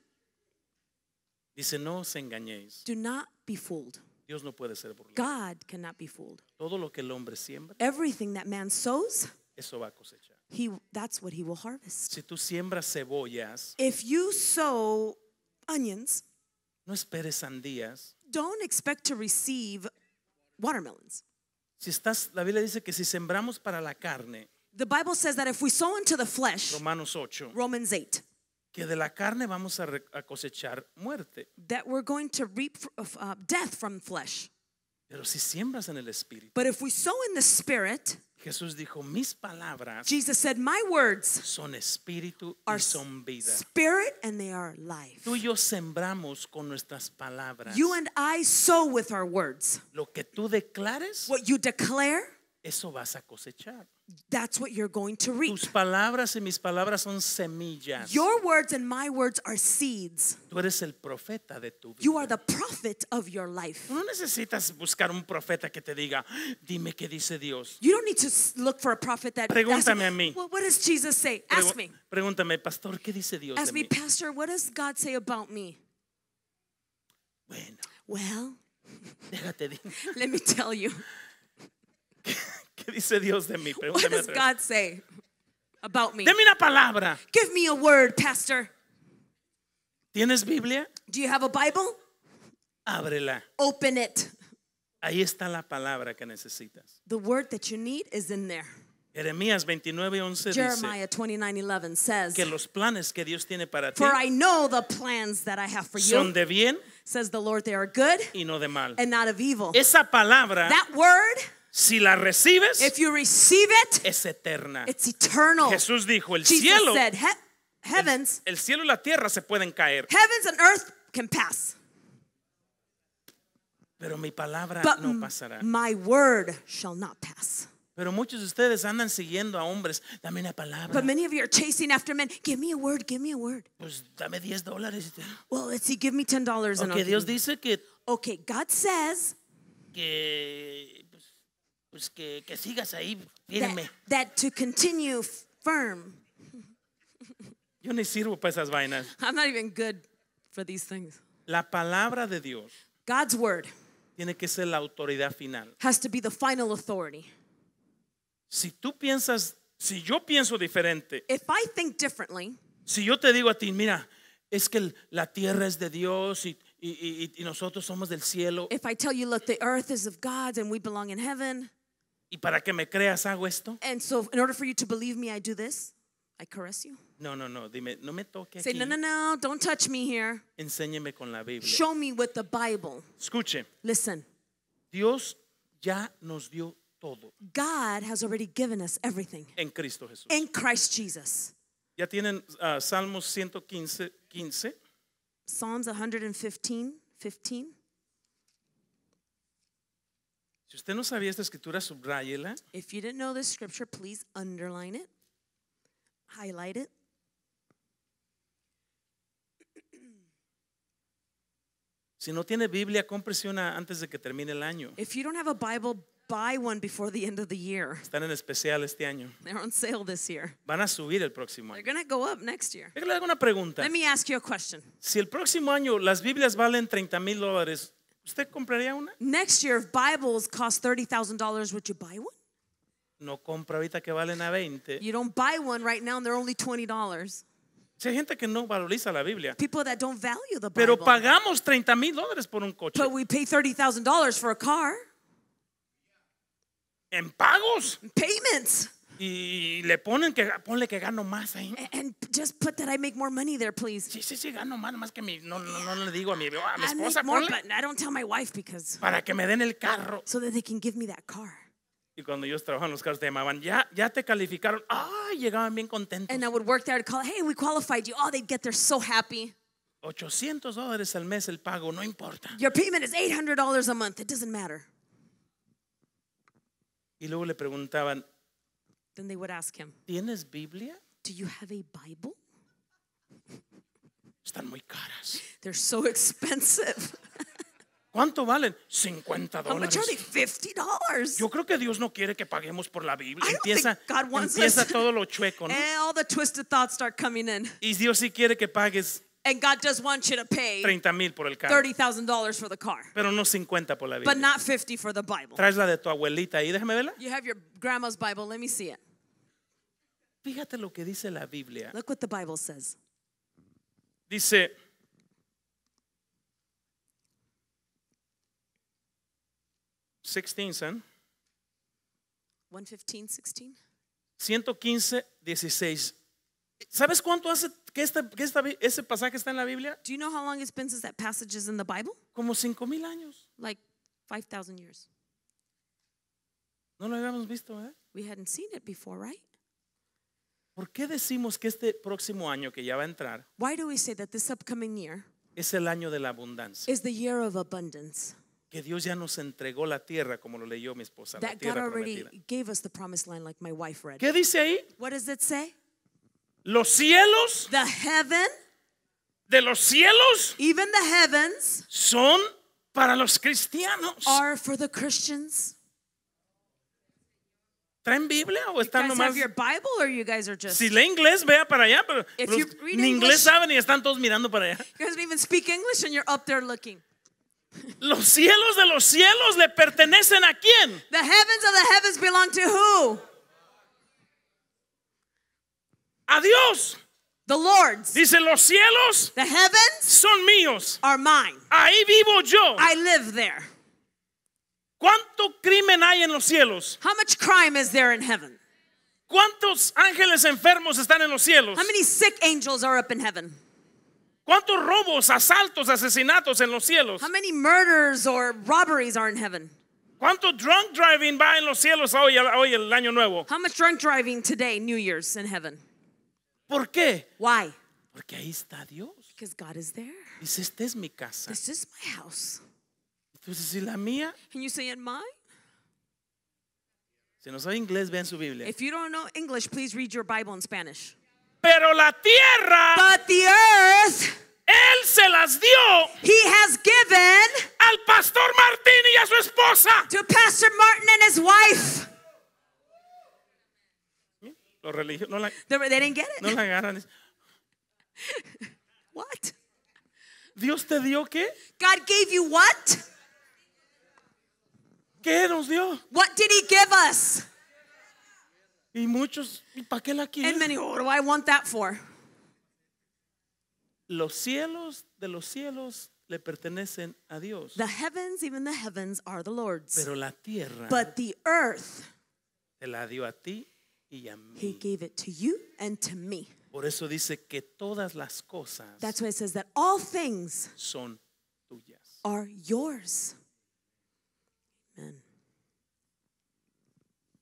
Dice, no os engañéis. Do not be fooled. Dios no puede ser burlado. God cannot be fooled. Todo lo que el hombre siembra, Everything that man sows, eso va a cosechar. he that's what he will harvest. Si tú siembras cebollas, If you sow onions, no esperes sandías. don't expect to receive watermelons. Si estás, la Biblia dice que si sembramos para la carne, The Bible says that if we sow into the flesh, Romanos 8, Romans 8, que de la carne vamos a, a cosechar muerte. that we're going to reap uh, death from flesh. Pero si siembras en el Espíritu, But if we sow in the spirit, Jesús dijo, mis palabras Jesus said, My words son espíritu are y son vida. spirit and they are life. Tú y yo sembramos con nuestras palabras. You and I sow with our words. Lo que tú declares, What you declare, eso vas a cosechar. That's what you're going to reap. Tus palabras y mis palabras son semillas. Your words and my words are seeds. Tú eres el profeta de tu vida. You are the prophet of your life. No necesitas buscar un profeta que te diga, dime qué dice Dios. You don't need to look for a prophet that. Pregúntame asks- a mí. Well, what does Jesus say? Ask me. Pregúntame, pastor, ¿qué dice Dios Ask de me, mí? Pastor, what does God say about me? Bueno, Well, let me tell you. ¿Qué dice Dios de mí? What does. God say about me? Deme una palabra. Give me a word, Pastor. ¿Tienes Biblia? Do you have a Bible? Ábrela. Open it. Ahí está la palabra que necesitas. The word that you need is in there. Jeremías 29, 11 dice Jeremiah 29:11 says, que los planes que Dios tiene para ti "For I know the plans that I have for son you," de bien says the Lord, "they are good y no de mal. and not of evil." Esa palabra, That word, si la recibes, if you receive it, es eterna. it's eternal. Jesús dijo, el Jesus cielo, said, "He- "Heavens, el cielo y la tierra se pueden caer, heavens and earth can pass, pero mi palabra but no pasará. my word shall not pass." Pero muchos de ustedes andan siguiendo a hombres, dame una palabra, But many of you are chasing after men. Give me a word. Give me a word. pues dame 10 dólares. Well, let's see. Give me ten dollars and I'll Dios dice que, Okay, God says que, pues, que, que sigas ahí that, firme. that to continue firm. Yo ni sirvo para esas vainas. I'm not even good for these things. La palabra de Dios God's word tiene que ser la autoridad final. has to be the final authority. Si tú piensas, si yo pienso diferente, If I think differently, si yo te digo a ti, mira, es que la tierra es de Dios y, y- y- y nosotros somos del cielo, if I tell you, look, the earth is of God and we belong in heaven, y para que me creas hago esto. and so in order for you to believe me, I do this, I caress you. No, no, no, dime, no me toque Say, aquí. no, no, no, don't touch me here. Enséñeme con la Biblia. Show me with the Bible. Escuche, Listen, Dios ya nos dio todo God has already given us everything en Cristo Jesús. in Christ Jesus. Ya tienen ah, Salmos 115, 15. Psalms 115, 15. Si usted no sabía esta escritura, subráyela. If you didn't know this scripture, please underline it, highlight it. Si no tiene Biblia, cómprese una antes de que termine el año. If you don't have a Bible, buy one before the end of the year. Están en especial este año. They're on sale this year. Van a subir el próximo They're año. going to go up next year. Déjale hago una pregunta. Let me ask you a question. Si el próximo año las Biblias valen 30 mil dólares, ¿usted compraría una? Next year, if Bibles cost $30,000, would you buy one? no compra ahorita que valen a 20. You don't buy one right now and they're only $20. Si hay gente que no valoriza la Biblia. People that don't value the Pero Bible. pagamos 30 mil dólares por un coche. But we pay $30,000 for a car. En pagos. Payments. Y le ponen que, ponle que gano más ahí. And just put that I make more money there, please. Sí, sí, sí, gano más, más que mi, no, no, no, le digo a mi, a mi I esposa, make more, ponle, but I don't tell my wife because para que me den el carro. so that they can give me that car. Y cuando ellos trabajaban los carros te llamaban, ya, ya te calificaron. Ay, llegaban bien contentos. And I would work there to call, hey, we qualified you. Oh, they'd get there so happy. 800 dólares al mes el pago, no importa. Your payment is $800 a month. It doesn't matter. Y luego le preguntaban, Then they would ask him, ¿tienes Biblia? do you have a Bible? Están muy caras. They're so expensive. ¿Cuánto valen? 50 How much are they? dólares. $50. Yo creo que Dios no quiere que paguemos por la Biblia. Empieza, think God wants empieza us- todo lo chueco, ¿no? And all the twisted thoughts start coming in. Y Dios sí quiere que pagues And God does want you to pay 30 mil por el carro, $30,000 for the car, pero no 50 por la but not 50 for the Bible. Traes la de tu abuelita ahí, déjame verla. You have your grandma's Bible. Let me see it. Fíjate lo que dice la Biblia. Look what the Bible says. Dice, Sixteen, son. 115, 16. 115, 16. ¿Sabes cuánto hace que, esta, que esta, ese pasaje está en la Biblia? Do you know how long it's been since that passage is in the Bible? Como cinco mil años. Like 5,000 years. No lo habíamos visto, ¿eh? We hadn't seen it before, right? ¿Por qué decimos que este próximo año que ya va a entrar Why do we say that this upcoming year es el año de la abundancia? is the year of abundance? Que Dios ya nos entregó la tierra, como lo leyó mi esposa, la That God tierra already prometida. gave us the promised land, like my wife read. ¿Qué dice ahí? What does it say? Los cielos The heaven, de los cielos even the heavens, son para los cristianos. are for the Christians. ¿Traen Biblia o están nomás? have your Bible, or you guys are just. Si lee inglés, vea para allá, pero If los- you read ni English- inglés saben y están todos mirando para allá. You guys don't even speak English, and you're up there looking. Los cielos de los cielos le pertenecen a quién? The heavens of the heavens belong to who? A Dios. The Lord's. Dice, los cielos The heavens son míos. are mine. Ahí vivo yo. I live there. ¿Cuánto crimen hay en los cielos? How much crime is there in heaven? ¿Cuántos ángeles enfermos están en los cielos? How many sick angels are up in heaven? ¿Cuántos robos, asaltos, asesinatos en los cielos? How many murders or robberies are in heaven? ¿Cuánto drunk driving va en los cielos hoy, hoy el año nuevo? How much drunk driving today, New Year's, in heaven? ¿Por qué? Why? Porque ahí está Dios. Because God is there. Dice, esta es mi casa. This is my house. Entonces, ¿y la mía? Can you say in mine? Si no sabe inglés, vean su Biblia. If you don't know English, please read your Bible in Spanish. Pero la tierra, But the earth Él se las dio he has given al pastor Martín y a su esposa. to Pastor Martin and his wife. Los religiosos no la, They, didn't get no it. la agarran. What? ¿Dios te dio qué? God gave you what? ¿Qué nos dio? What did he give us? Y muchos, ¿y para qué la And quieren? many, what do I want that for? Los cielos de los cielos le pertenecen a Dios. The heavens, even the heavens, are the Lord's. Pero la tierra But the earth, te la dio a ti y a he mí. gave it to you and to me. Por eso dice que todas las cosas That's why it says that all things son tuyas. are yours.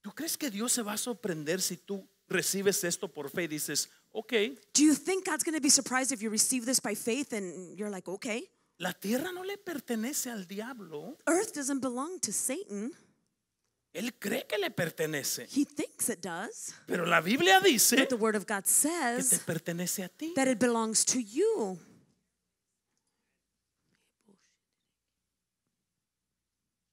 ¿Tú crees que Dios se va a sorprender si tú recibes esto por fe y dices, ok, Do you think God's going to be surprised if you receive this by faith and you're like, okay, la tierra no le pertenece al diablo? earth doesn't belong to Satan? Él cree que le pertenece. He thinks it does. Pero la Biblia dice But the word of God que te says pertenece a ti. that it belongs to you.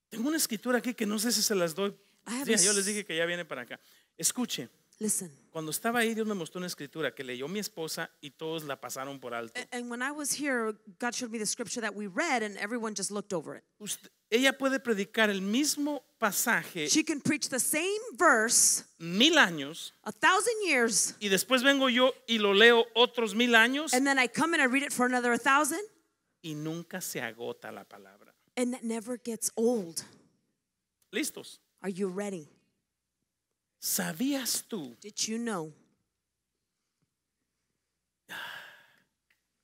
Tengo una escritura aquí que no sé si se las doy. Sí, a yo les dije que ya viene para acá. Escuche, Listen. Cuando estaba ahí, Dios me mostró una escritura que leyó mi esposa y todos la pasaron por alto. A- And when I was here, God showed me the scripture that we read, and everyone just looked over it. Usted- ella puede predicar el mismo pasaje She can preach the same verse mil años a thousand years, y después vengo yo y lo leo otros mil años and then I come and I read it for another thousand, y nunca se agota la palabra. and that never gets old. ¿Listos? Are you ready? ¿Sabías tú? Did you know?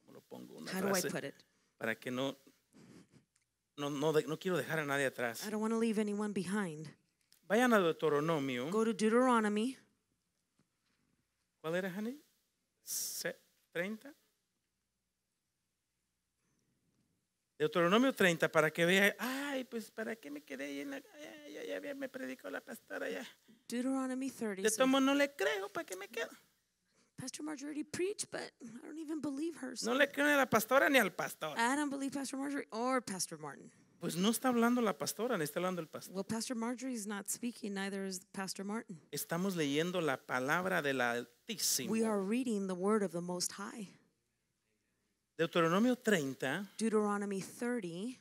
¿Cómo lo pongo? Una How do I frase put it? para que no no, no, de- no quiero dejar a nadie atrás. I don't want to leave anyone behind. Vayan a Deuteronomio. Go to Deuteronomy ¿Cuál era, Honey? Se- ¿30? Deuteronomio 30, para que vea, ay, pues, ¿para qué me quedé ahí en la... Ya, ya, ya, ya me predicó la pastora, ya. Deuteronomy 30. De so- tomo no le creo, ¿para qué me quedo? Pastor Marjorie preached, but I don't even believe her. so No le creo ni a la pastora ni al pastor. I don't believe Pastor Marjorie or Pastor Martin. Pues no está hablando la pastora, ni está hablando el pastor. Well, Pastor Marjorie is not speaking, neither is Pastor Martin. Estamos leyendo la palabra del Altísimo. We are reading the word of the Most High. Deuteronomio 30, Deuteronomy 30.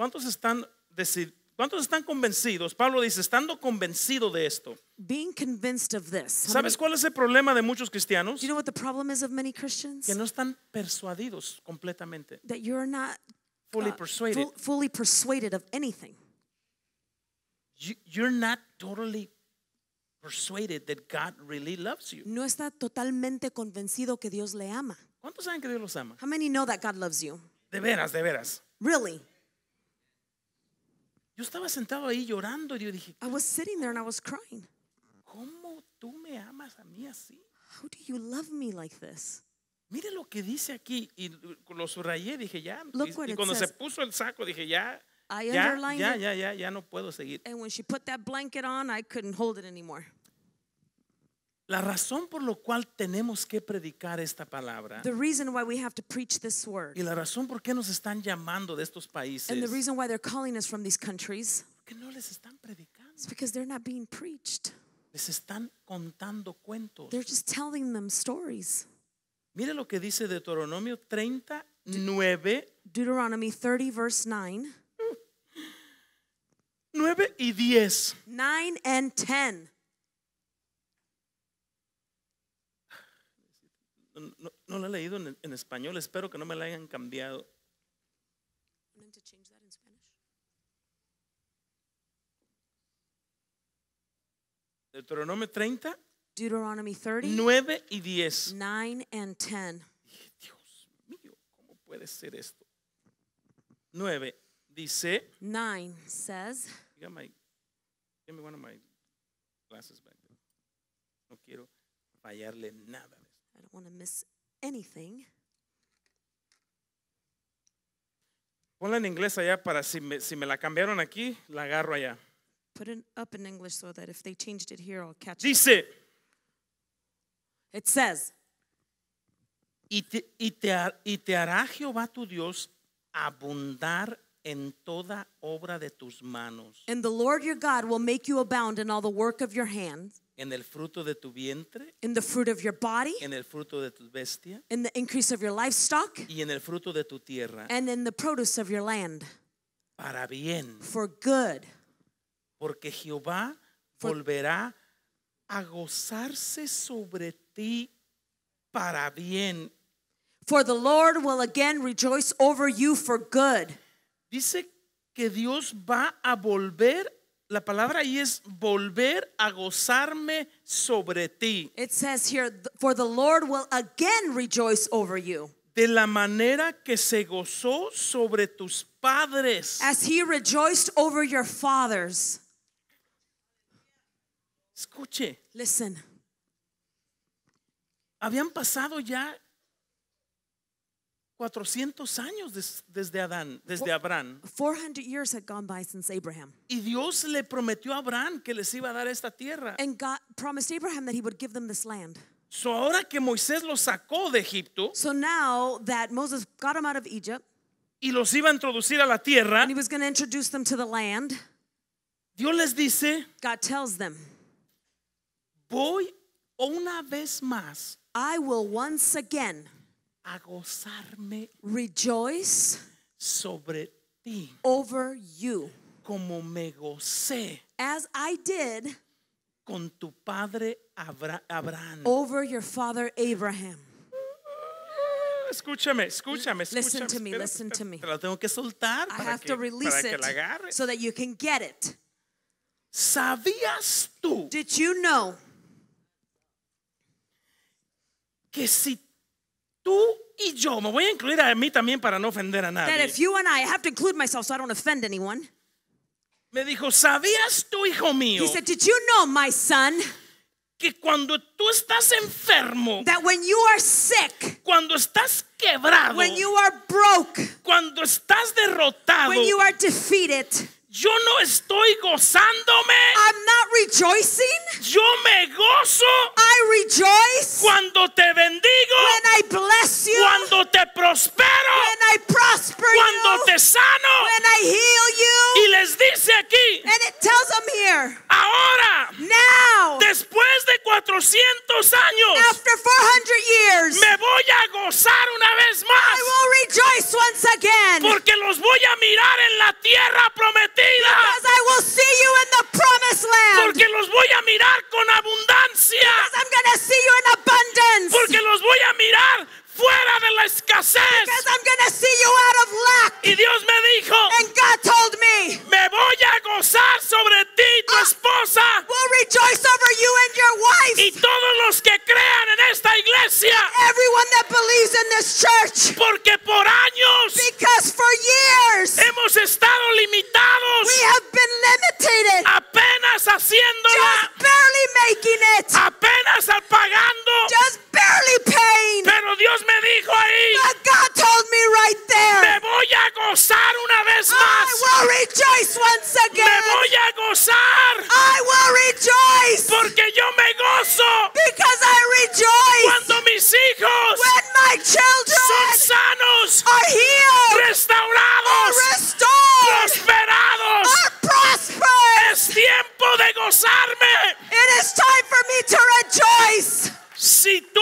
¿Cuántos están, ¿cuántos están convencidos? Pablo dice, estando convencido de esto. Being convinced of this. ¿Sabes cuál es el problema de muchos cristianos? you know what the problem is of many Christians? Que no están persuadidos completamente. That you're not Fully uh, persuaded. full- fully persuaded of anything. You- You're not totally persuaded that God really loves you. No está totalmente convencido que Dios le ama. ¿Cuántos saben que Dios los ama? How many know that God loves you? De veras, de veras. Really? Yo estaba sentado ahí llorando y yo dije, I was sitting there and I was crying. ¿cómo tú me amas a mí así? How do you love me like this? Mire lo que dice aquí y lo subrayé, dije ya. Look y, what y it cuando se says. puso el saco dije ya, I ya, underlined ya, it. ya, ya, ya no puedo seguir. And when she put that blanket on, I couldn't hold it anymore. La razón por lo cual tenemos que predicar esta palabra The reason why we have to preach this word y la razón por qué nos están llamando de estos países and the reason why they're calling us from these countries que no les están predicando, is because they're not being preached. les están contando cuentos. They're just telling them stories. Mire lo que dice Deuteronomio 39, Deuteronomy 30, verse 9, 9 y 10. 9 and 10. No, no- lo he leído en, en español, espero que no me la hayan cambiado. Deuteronomio 30, Deuteronomy 30, 9 y 10. 9 and 10. Dije, Dios mío, ¿cómo puede ser esto? 9 dice, 9 says, give me one of my glasses back there. No quiero fallarle nada. De esto. I don't want to miss anything. Ponla en inglés allá para si me, si me la cambiaron aquí, la agarro allá. Put it up in English so that if they changed it here, I'll catch it. Dice, It says, y te, y te y te hará Jehová tu Dios abundar en toda obra de tus manos, And the Lord your God will make you abound in all the work of your hands, en el fruto de tu vientre, in the fruit of your body, en el fruto de tu bestia in the increase of your livestock, y en el fruto de tu tierra, and in the produce of your land, para bien, for good. porque Jehová volverá a gozarse sobre ti para bien. For the Lord will again rejoice over you for good. Dice que Dios va a volver, la palabra ahí es volver a gozarme sobre ti, It says here, For the Lord will again rejoice over you, de la manera que se gozó sobre tus padres. as he rejoiced over your fathers. Escuche, Listen, habían pasado ya 400 años des- desde Adán, desde Abraham. 400 years had gone by since Abraham. Y Dios le prometió a Abraham que les iba a dar esta tierra. And God promised Abraham that he would give them this land. So ahora que Moisés los sacó de Egipto So now that Moses got them out of Egypt y los iba a introducir a la tierra, and he was going to introduce them to the land, Dios les dice, God tells them, voy una vez más I will once again a gozarme rejoice sobre ti over you como me gocé as I did con tu padre Abra- Abraham. over your father Abraham. Escúchame, escúchame, escúchame. Listen to me, listen to me. Te la tengo que soltar I para have que, to release para que la it so that you can get it. ¿Sabías tú Did you know que si tú y yo, me voy a incluir a mí también para no ofender a that nadie. if you and I, I have to include myself so I don't offend anyone. Me dijo, ¿sabías tú, hijo mío, He said, Did you know, my son, que cuando tú estás enfermo, that when you are sick, cuando estás quebrado, when you are broke, cuando estás derrotado, when you are defeated, yo no estoy gozándome, I'm not rejoicing. yo me gozo I rejoice cuando te bendigo, when I bless you, cuando te prospero, when I prosper cuando you, te sano. when I heal Y you. les dice aquí, And it tells them here, ahora, now, después de 400 años, after 400 years, me voy a gozar una vez I más, will rejoice once again. porque los voy a mirar en la tierra prometida, Because I will see you in the promised land. porque los voy a mirar con abundancia, Because I'm going to see you in abundance. porque los voy a mirar fuera de la escasez. I'm to see you out of lack. Y Dios me dijo, And God told me, me voy a gozar sobre ti, tu Ah. esposa, rejoice over you and your wife. y todos los que crean en esta iglesia, Everyone that believes in this church. porque por años Because for years, hemos estado limitados, we have been limited. apenas haciéndola, Just barely making it. apenas pagando. Just barely paying. Pero Dios me dijo ahí, But God told me right me there, voy a gozar una vez I will rejoice once Me again. voy a gozar I will rejoice. porque yo me gozo Because I rejoice cuando mis hijos when my son children sanos, are healed, restaurados, are restored, prosperados. are prospered. Es tiempo de gozarme. It is time for me to rejoice. Si tú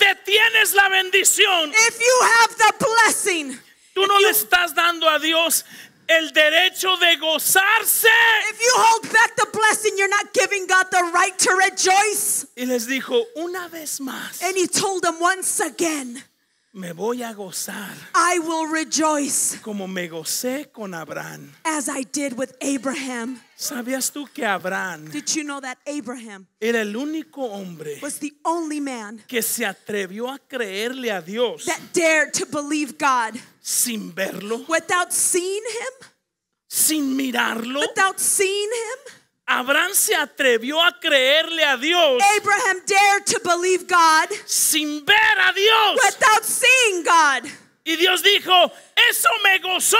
detienes la bendición, If you have the blessing, tú no le estás dando a Dios el derecho de gozarse. if you hold back the blessing, you're not giving God the right to rejoice. Y les dijo, una vez más, And he told them once again, me voy a gozar I will rejoice como me gocé con Abraham. as I did with Abraham. ¿Sabías tú que Abraham Did you know that Abraham era el único hombre was the only man que se atrevió a creerle a Dios that dared to believe God sin verlo, without seeing him? sin mirarlo? Without seeing him? Abraham se atrevió a creerle a Dios Abraham dared to believe God sin ver a Dios. without seeing God. Y Dios dijo, eso me gozó,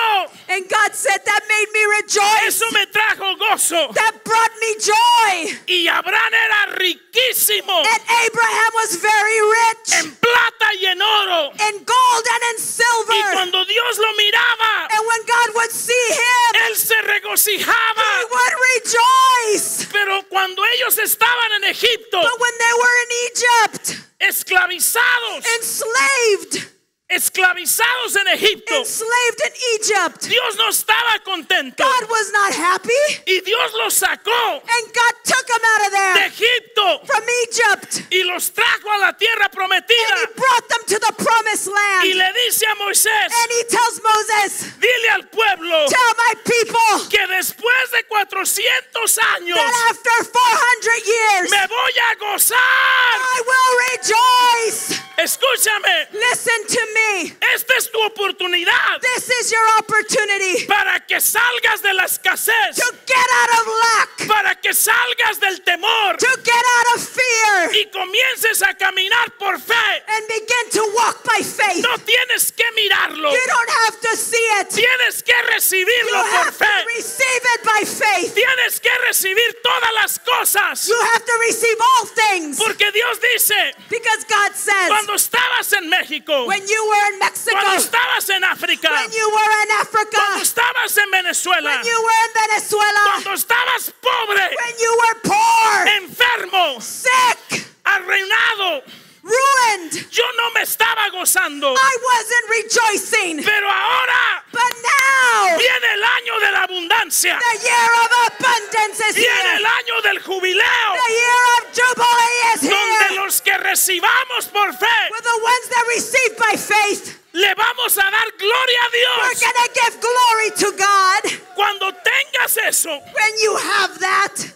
And God said, That made me rejoice. eso me trajo gozo. That brought me joy. Y Abraham era riquísimo And Abraham was very rich en plata y en oro. in gold and in Y silver. cuando Dios lo miraba, And when God would see him, él se he regocijaba. would rejoice. Pero cuando ellos estaban en Egipto, But when they were in Egypt, esclavizados, enslaved, esclavizados en Egipto, enslaved in Egypt, Dios no estaba contento. God was not happy. Y Dios los sacó And God took him out of de there Egipto from Egypt. y los trajo a la tierra And he prometida. brought them to the promised Y land. le dice a Moisés, And he tells Moses, dile al pueblo Tell my people que después de 400 años that after 400 years, me voy a gozar. I will rejoice. Escúchame, Listen to me. esta es tu oportunidad This is your opportunity para que salgas de la escasez, to get out of lack, para que salgas del temor to get out of fear, y comiences a caminar por fe. and begin to walk by faith. No tienes que mirarlo, You don't have to see it. tienes que You recibirlo por have to fe. receive it by faith. Tienes que recibir todas las cosas. You have to receive all things Porque Dios dice, because God says cuando estabas en México, when you were in Mexico, cuando estabas en África, when you were in Africa, cuando estabas en Venezuela, when you were in Venezuela, cuando estabas pobre, when you were poor, enfermo, sick, arruinado ruined. Yo no me estaba gozando. I wasn't rejoicing. Pero ahora But now, viene el año de la abundancia. The year of abundance is viene here. el año del jubileo. The year of jubilee is donde here. los que recibamos por fe. We're the ones that receive by faith. Le vamos a dar gloria a Dios. We're gonna give glory to God. Cuando tengas eso. When you have that.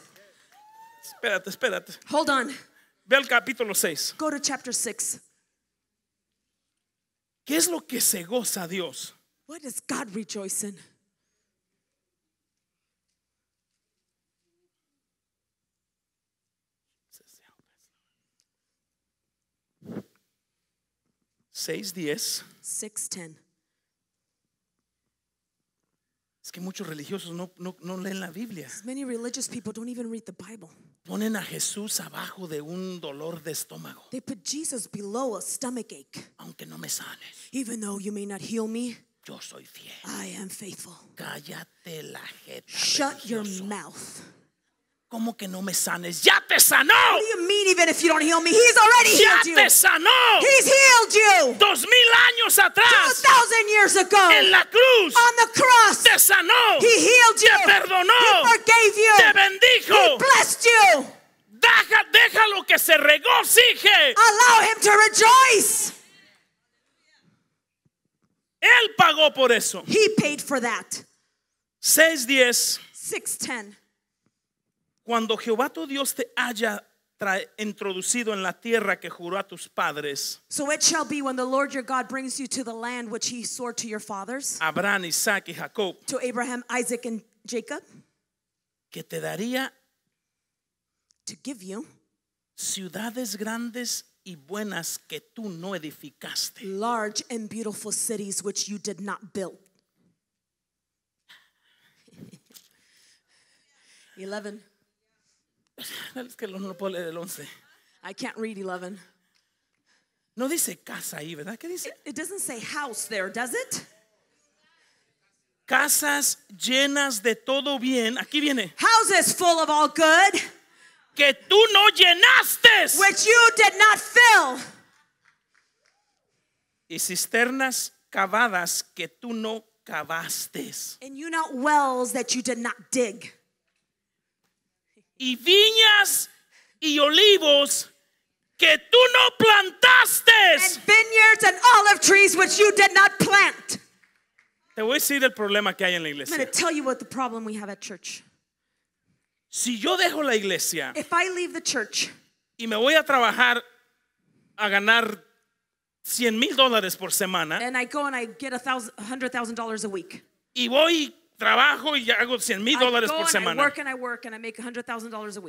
Hold on. Ve al capítulo 6. Go to chapter 6. ¿Qué es lo que se goza Dios? What does God rejoice in? Seis, diez. 610. Es que muchos religiosos no, no, no leen la Biblia. Many religious people don't even read the Bible. Ponen a Jesús abajo de un dolor de estómago. They put Jesus below a stomach ache. Aunque no me sanes, Even though you may not heal me, yo soy fiel. I am faithful. Cállate la jeta. Shut your religioso. mouth. ¿Cómo que no me sanes? ¡Ya te sanó! What do you mean, even if you don't heal me? He's already ¡Ya healed you. te sanó! He's healed you. Dos mil años atrás, 2,000 years ago, en la cruz, on the cross, te sanó, He healed you. te perdonó, He forgave you. te bendijo. He blessed you. Deja, déjalo que se regocije. Allow him to rejoice. Él pagó por eso. He paid for that. 6.10. 610. Cuando Jehová tu Dios te haya introducido en la tierra que juró a tus padres, So it shall be when the Lord your God brings you to the land which he swore to your fathers, Abraham, Isaac y Jacob, to Abraham, Isaac, and Jacob, que te daría to give you ciudades grandes y buenas que tú no edificaste. large and beautiful cities which you did not build. 11. Es que no puedo leer el 11. I can't read 11. No dice casa ahí, ¿verdad? ¿Qué dice? It doesn't say house there, does it? Casas llenas de todo bien. Aquí viene. Houses full of all good, Que tú no llenaste. which you did not fill, Y cisternas cavadas que tú no cavaste. and you not wells that you did not dig, Y viñas y olivos que tú no plantaste. and vineyards and olive trees which you did not plant. Te voy a decir el problema que hay en la I'm going iglesia. to tell you what the problem we have at church. Si yo dejo la iglesia If I leave the church y me voy a trabajar a ganar 100 mil dólares por semana and I go and I get a thousand, hundred thousand dollars a week, y voy, trabajo y hago 100 mil dólares por semana.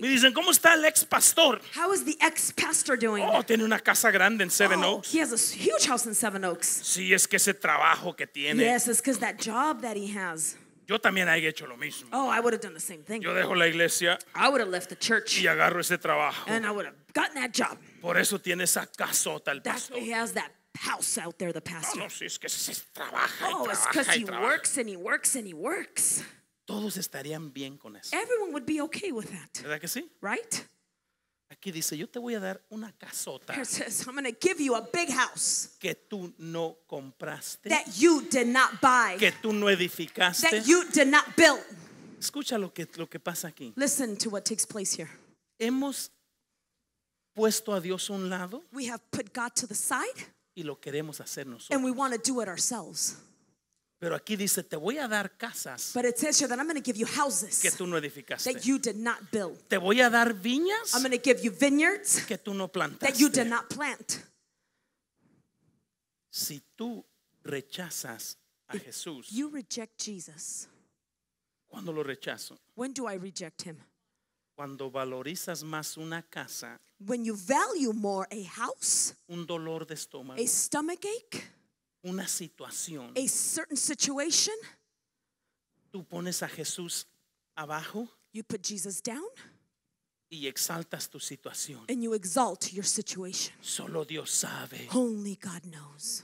Me dicen, ¿cómo está el ex pastor? How is the ex-pastor doing? Oh, tiene una casa grande en Seven Oh, Oaks. he has a huge house in Seven Oaks. Sí, es que ese trabajo que tiene. Yes, it's because that job that he has. Yo también he hecho lo mismo. Oh, I would have done the same thing. Yo dejo la iglesia I would have left the church y agarro ese trabajo. and I would have gotten that job. Por eso tiene esa casota el That's pastor. why he has that house out there, the pastor. no, sí, es que se trabaja Oh, it's because he works and he works and he works. Todos estarían bien con eso. Everyone would be okay with that, ¿Verdad que sí? right? Aquí dice, yo te voy a dar una casota Here says, I'm going to give you a big house que tú no compraste, that you did not buy, que tú no edificaste. that you did not build. Escucha lo que, lo que pasa aquí. Listen to what takes place here. Hemos puesto a Dios a un lado We have put God to the side y lo queremos hacer nosotros. and we want to do it ourselves. Pero aquí dice, te voy a dar casas But it says here that I'm going to give you que houses tú no edificaste. that you did not build. Te voy a dar viñas I'm going to give you vineyards que tú no that you did plantaste. not plant. Si tú rechazas a Jesús, You reject Jesus. ¿cuándo lo rechazo? When do I reject him? Cuando valorizas más una casa, When you value more a house, un dolor de estómago, a stomach ache, una situación, a certain situation, tú pones a Jesús abajo you put Jesus down y exaltas tu situación. and you exalt your situation. Solo Dios sabe Only God knows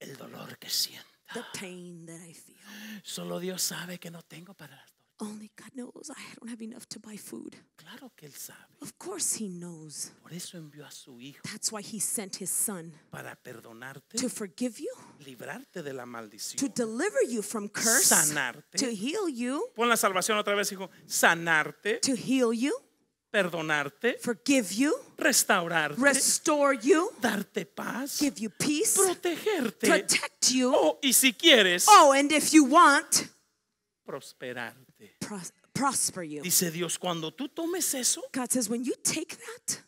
el dolor que siento. the pain that I feel. Solo Dios sabe que no tengo para. Only God knows I don't have enough to buy food. Claro que Él sabe. Of course, He knows. Por eso envió a su Hijo That's why He sent His Son para perdonarte, to forgive you, librarte de la to deliver you from curse, sanarte. to heal you, Pon la salvación otra vez, hijo. Sanarte, to heal you, perdonarte, forgive you, restaurarte, restore you, darte paz, give you peace, protegerte. protect you. Oh, y si quieres, Oh, and if you want, prosperarte. Pros- prosper you. Dice Dios, cuando tú tomes eso, God says, when you take that,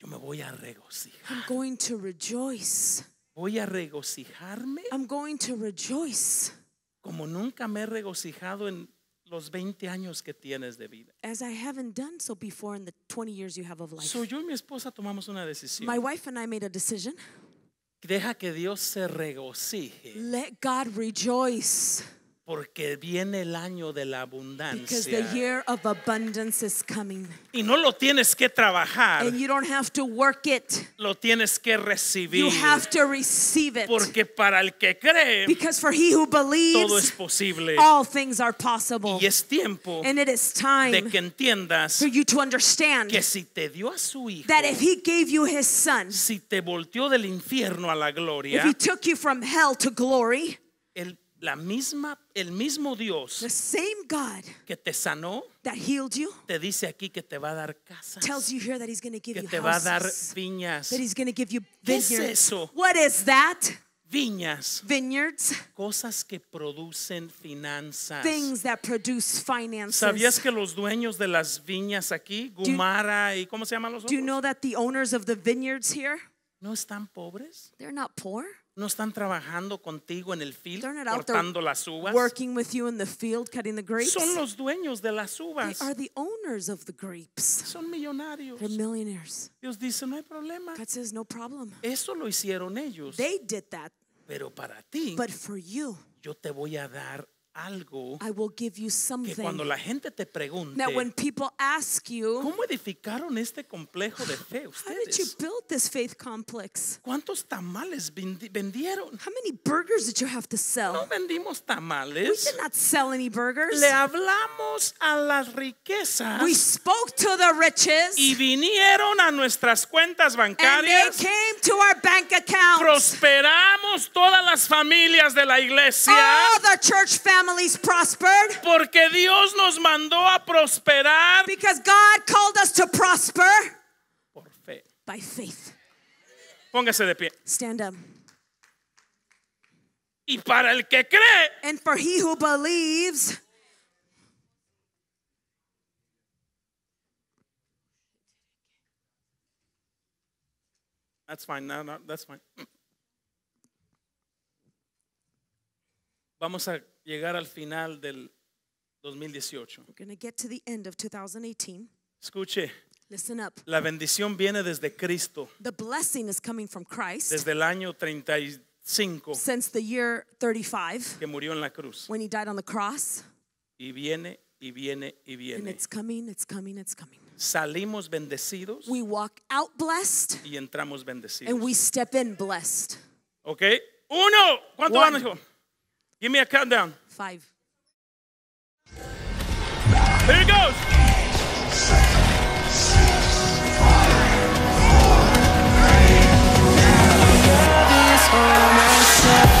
yo me voy a regocijar. I'm going to rejoice. Voy a regocijarme I'm going to rejoice como nunca me he regocijado en los 20 años que tienes de vida. as I haven't done so before in the 20 years you have of life. So yo y mi esposa tomamos una My wife and I made a decision. Deja que Dios se regocije Let God rejoice porque viene el año de la because the abundancia. year of abundance is coming. Y no lo tienes que trabajar, And you don't have to work it, lo tienes que recibir. you have to receive it. Porque para el que cree, Because for he who todo es believes, posible. all things are possible. Y es tiempo And it is de time que entiendas for you to understand que si te dio a su hijo, that if he gave you his son, si te volteó del infierno a la if gloria, he took you from hell to glory, el, la misma, el mismo Dios the same God que te sanó, that healed you te dice aquí que te va a dar casas, tells you here that he's going to give que you te va a dar houses, viñas, that he's going to give you ¿Qué es eso? What is that? viñas, Vineyards, cosas que producen finanzas. things that produce finances. ¿Sabías que los dueños de las viñas aquí, Gumara y cómo se llaman los Do you otros? know that the owners of the vineyards here, No están pobres, they're not poor? No están trabajando contigo en el field They're not out there cortando las uvas. working with you in the field cutting the grapes. Son los dueños de las They uvas. are the owners of the grapes. Son millonarios. They're millionaires. Dios dice, no hay problema. God says, no problem. Eso lo hicieron ellos. They did that, Pero para ti, but for you, yo te voy a dar algo I will give you que cuando something la gente te pregunte, when people ask you, ¿cómo edificaron este complejo de fe how did you ustedes? build this faith complex? ¿Cuántos tamales vendi- vendieron? How many burgers did you have to No sell? vendimos We tamales. did not sell any burgers. Le hablamos a las riquezas We spoke to the riches, y vinieron a nuestras cuentas and they bancarias. came to our bank accounts. Prosperamos todas las familias de la iglesia. All the church families prospered Porque Dios nos mandó a prosperar because God called us to prosper por fe. by faith. Póngase de pie. Stand up. Y para el que cree, And for he who believes, that's fine. No, no, that's fine. Vamos a llegar al final del 2018. we're going to get to the end of 2018. Escuche, Listen up. la bendición viene desde Cristo, The blessing is coming from Christ desde el año 35 since the year 35 que murió en la cruz. when he died on the cross. Y viene, y viene, y And viene. it's coming, it's coming, it's coming. Salimos bendecidos We walk out blessed y entramos and bendecidos. we step in blessed. ¿Ok? Uno. ¿Cuánto van, hijo? Give me a countdown. Five. Here it goes. Feel the love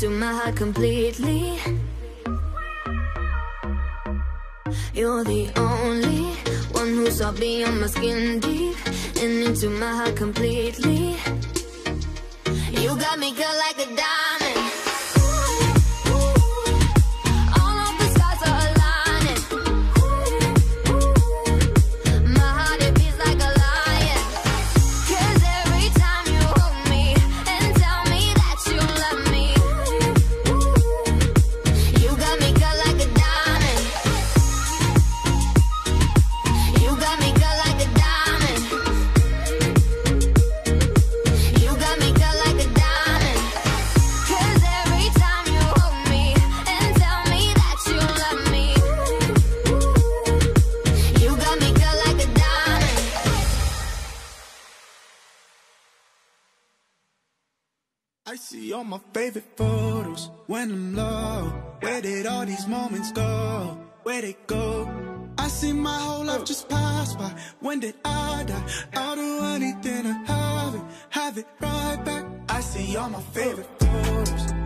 into my heart completely. All my favorite photos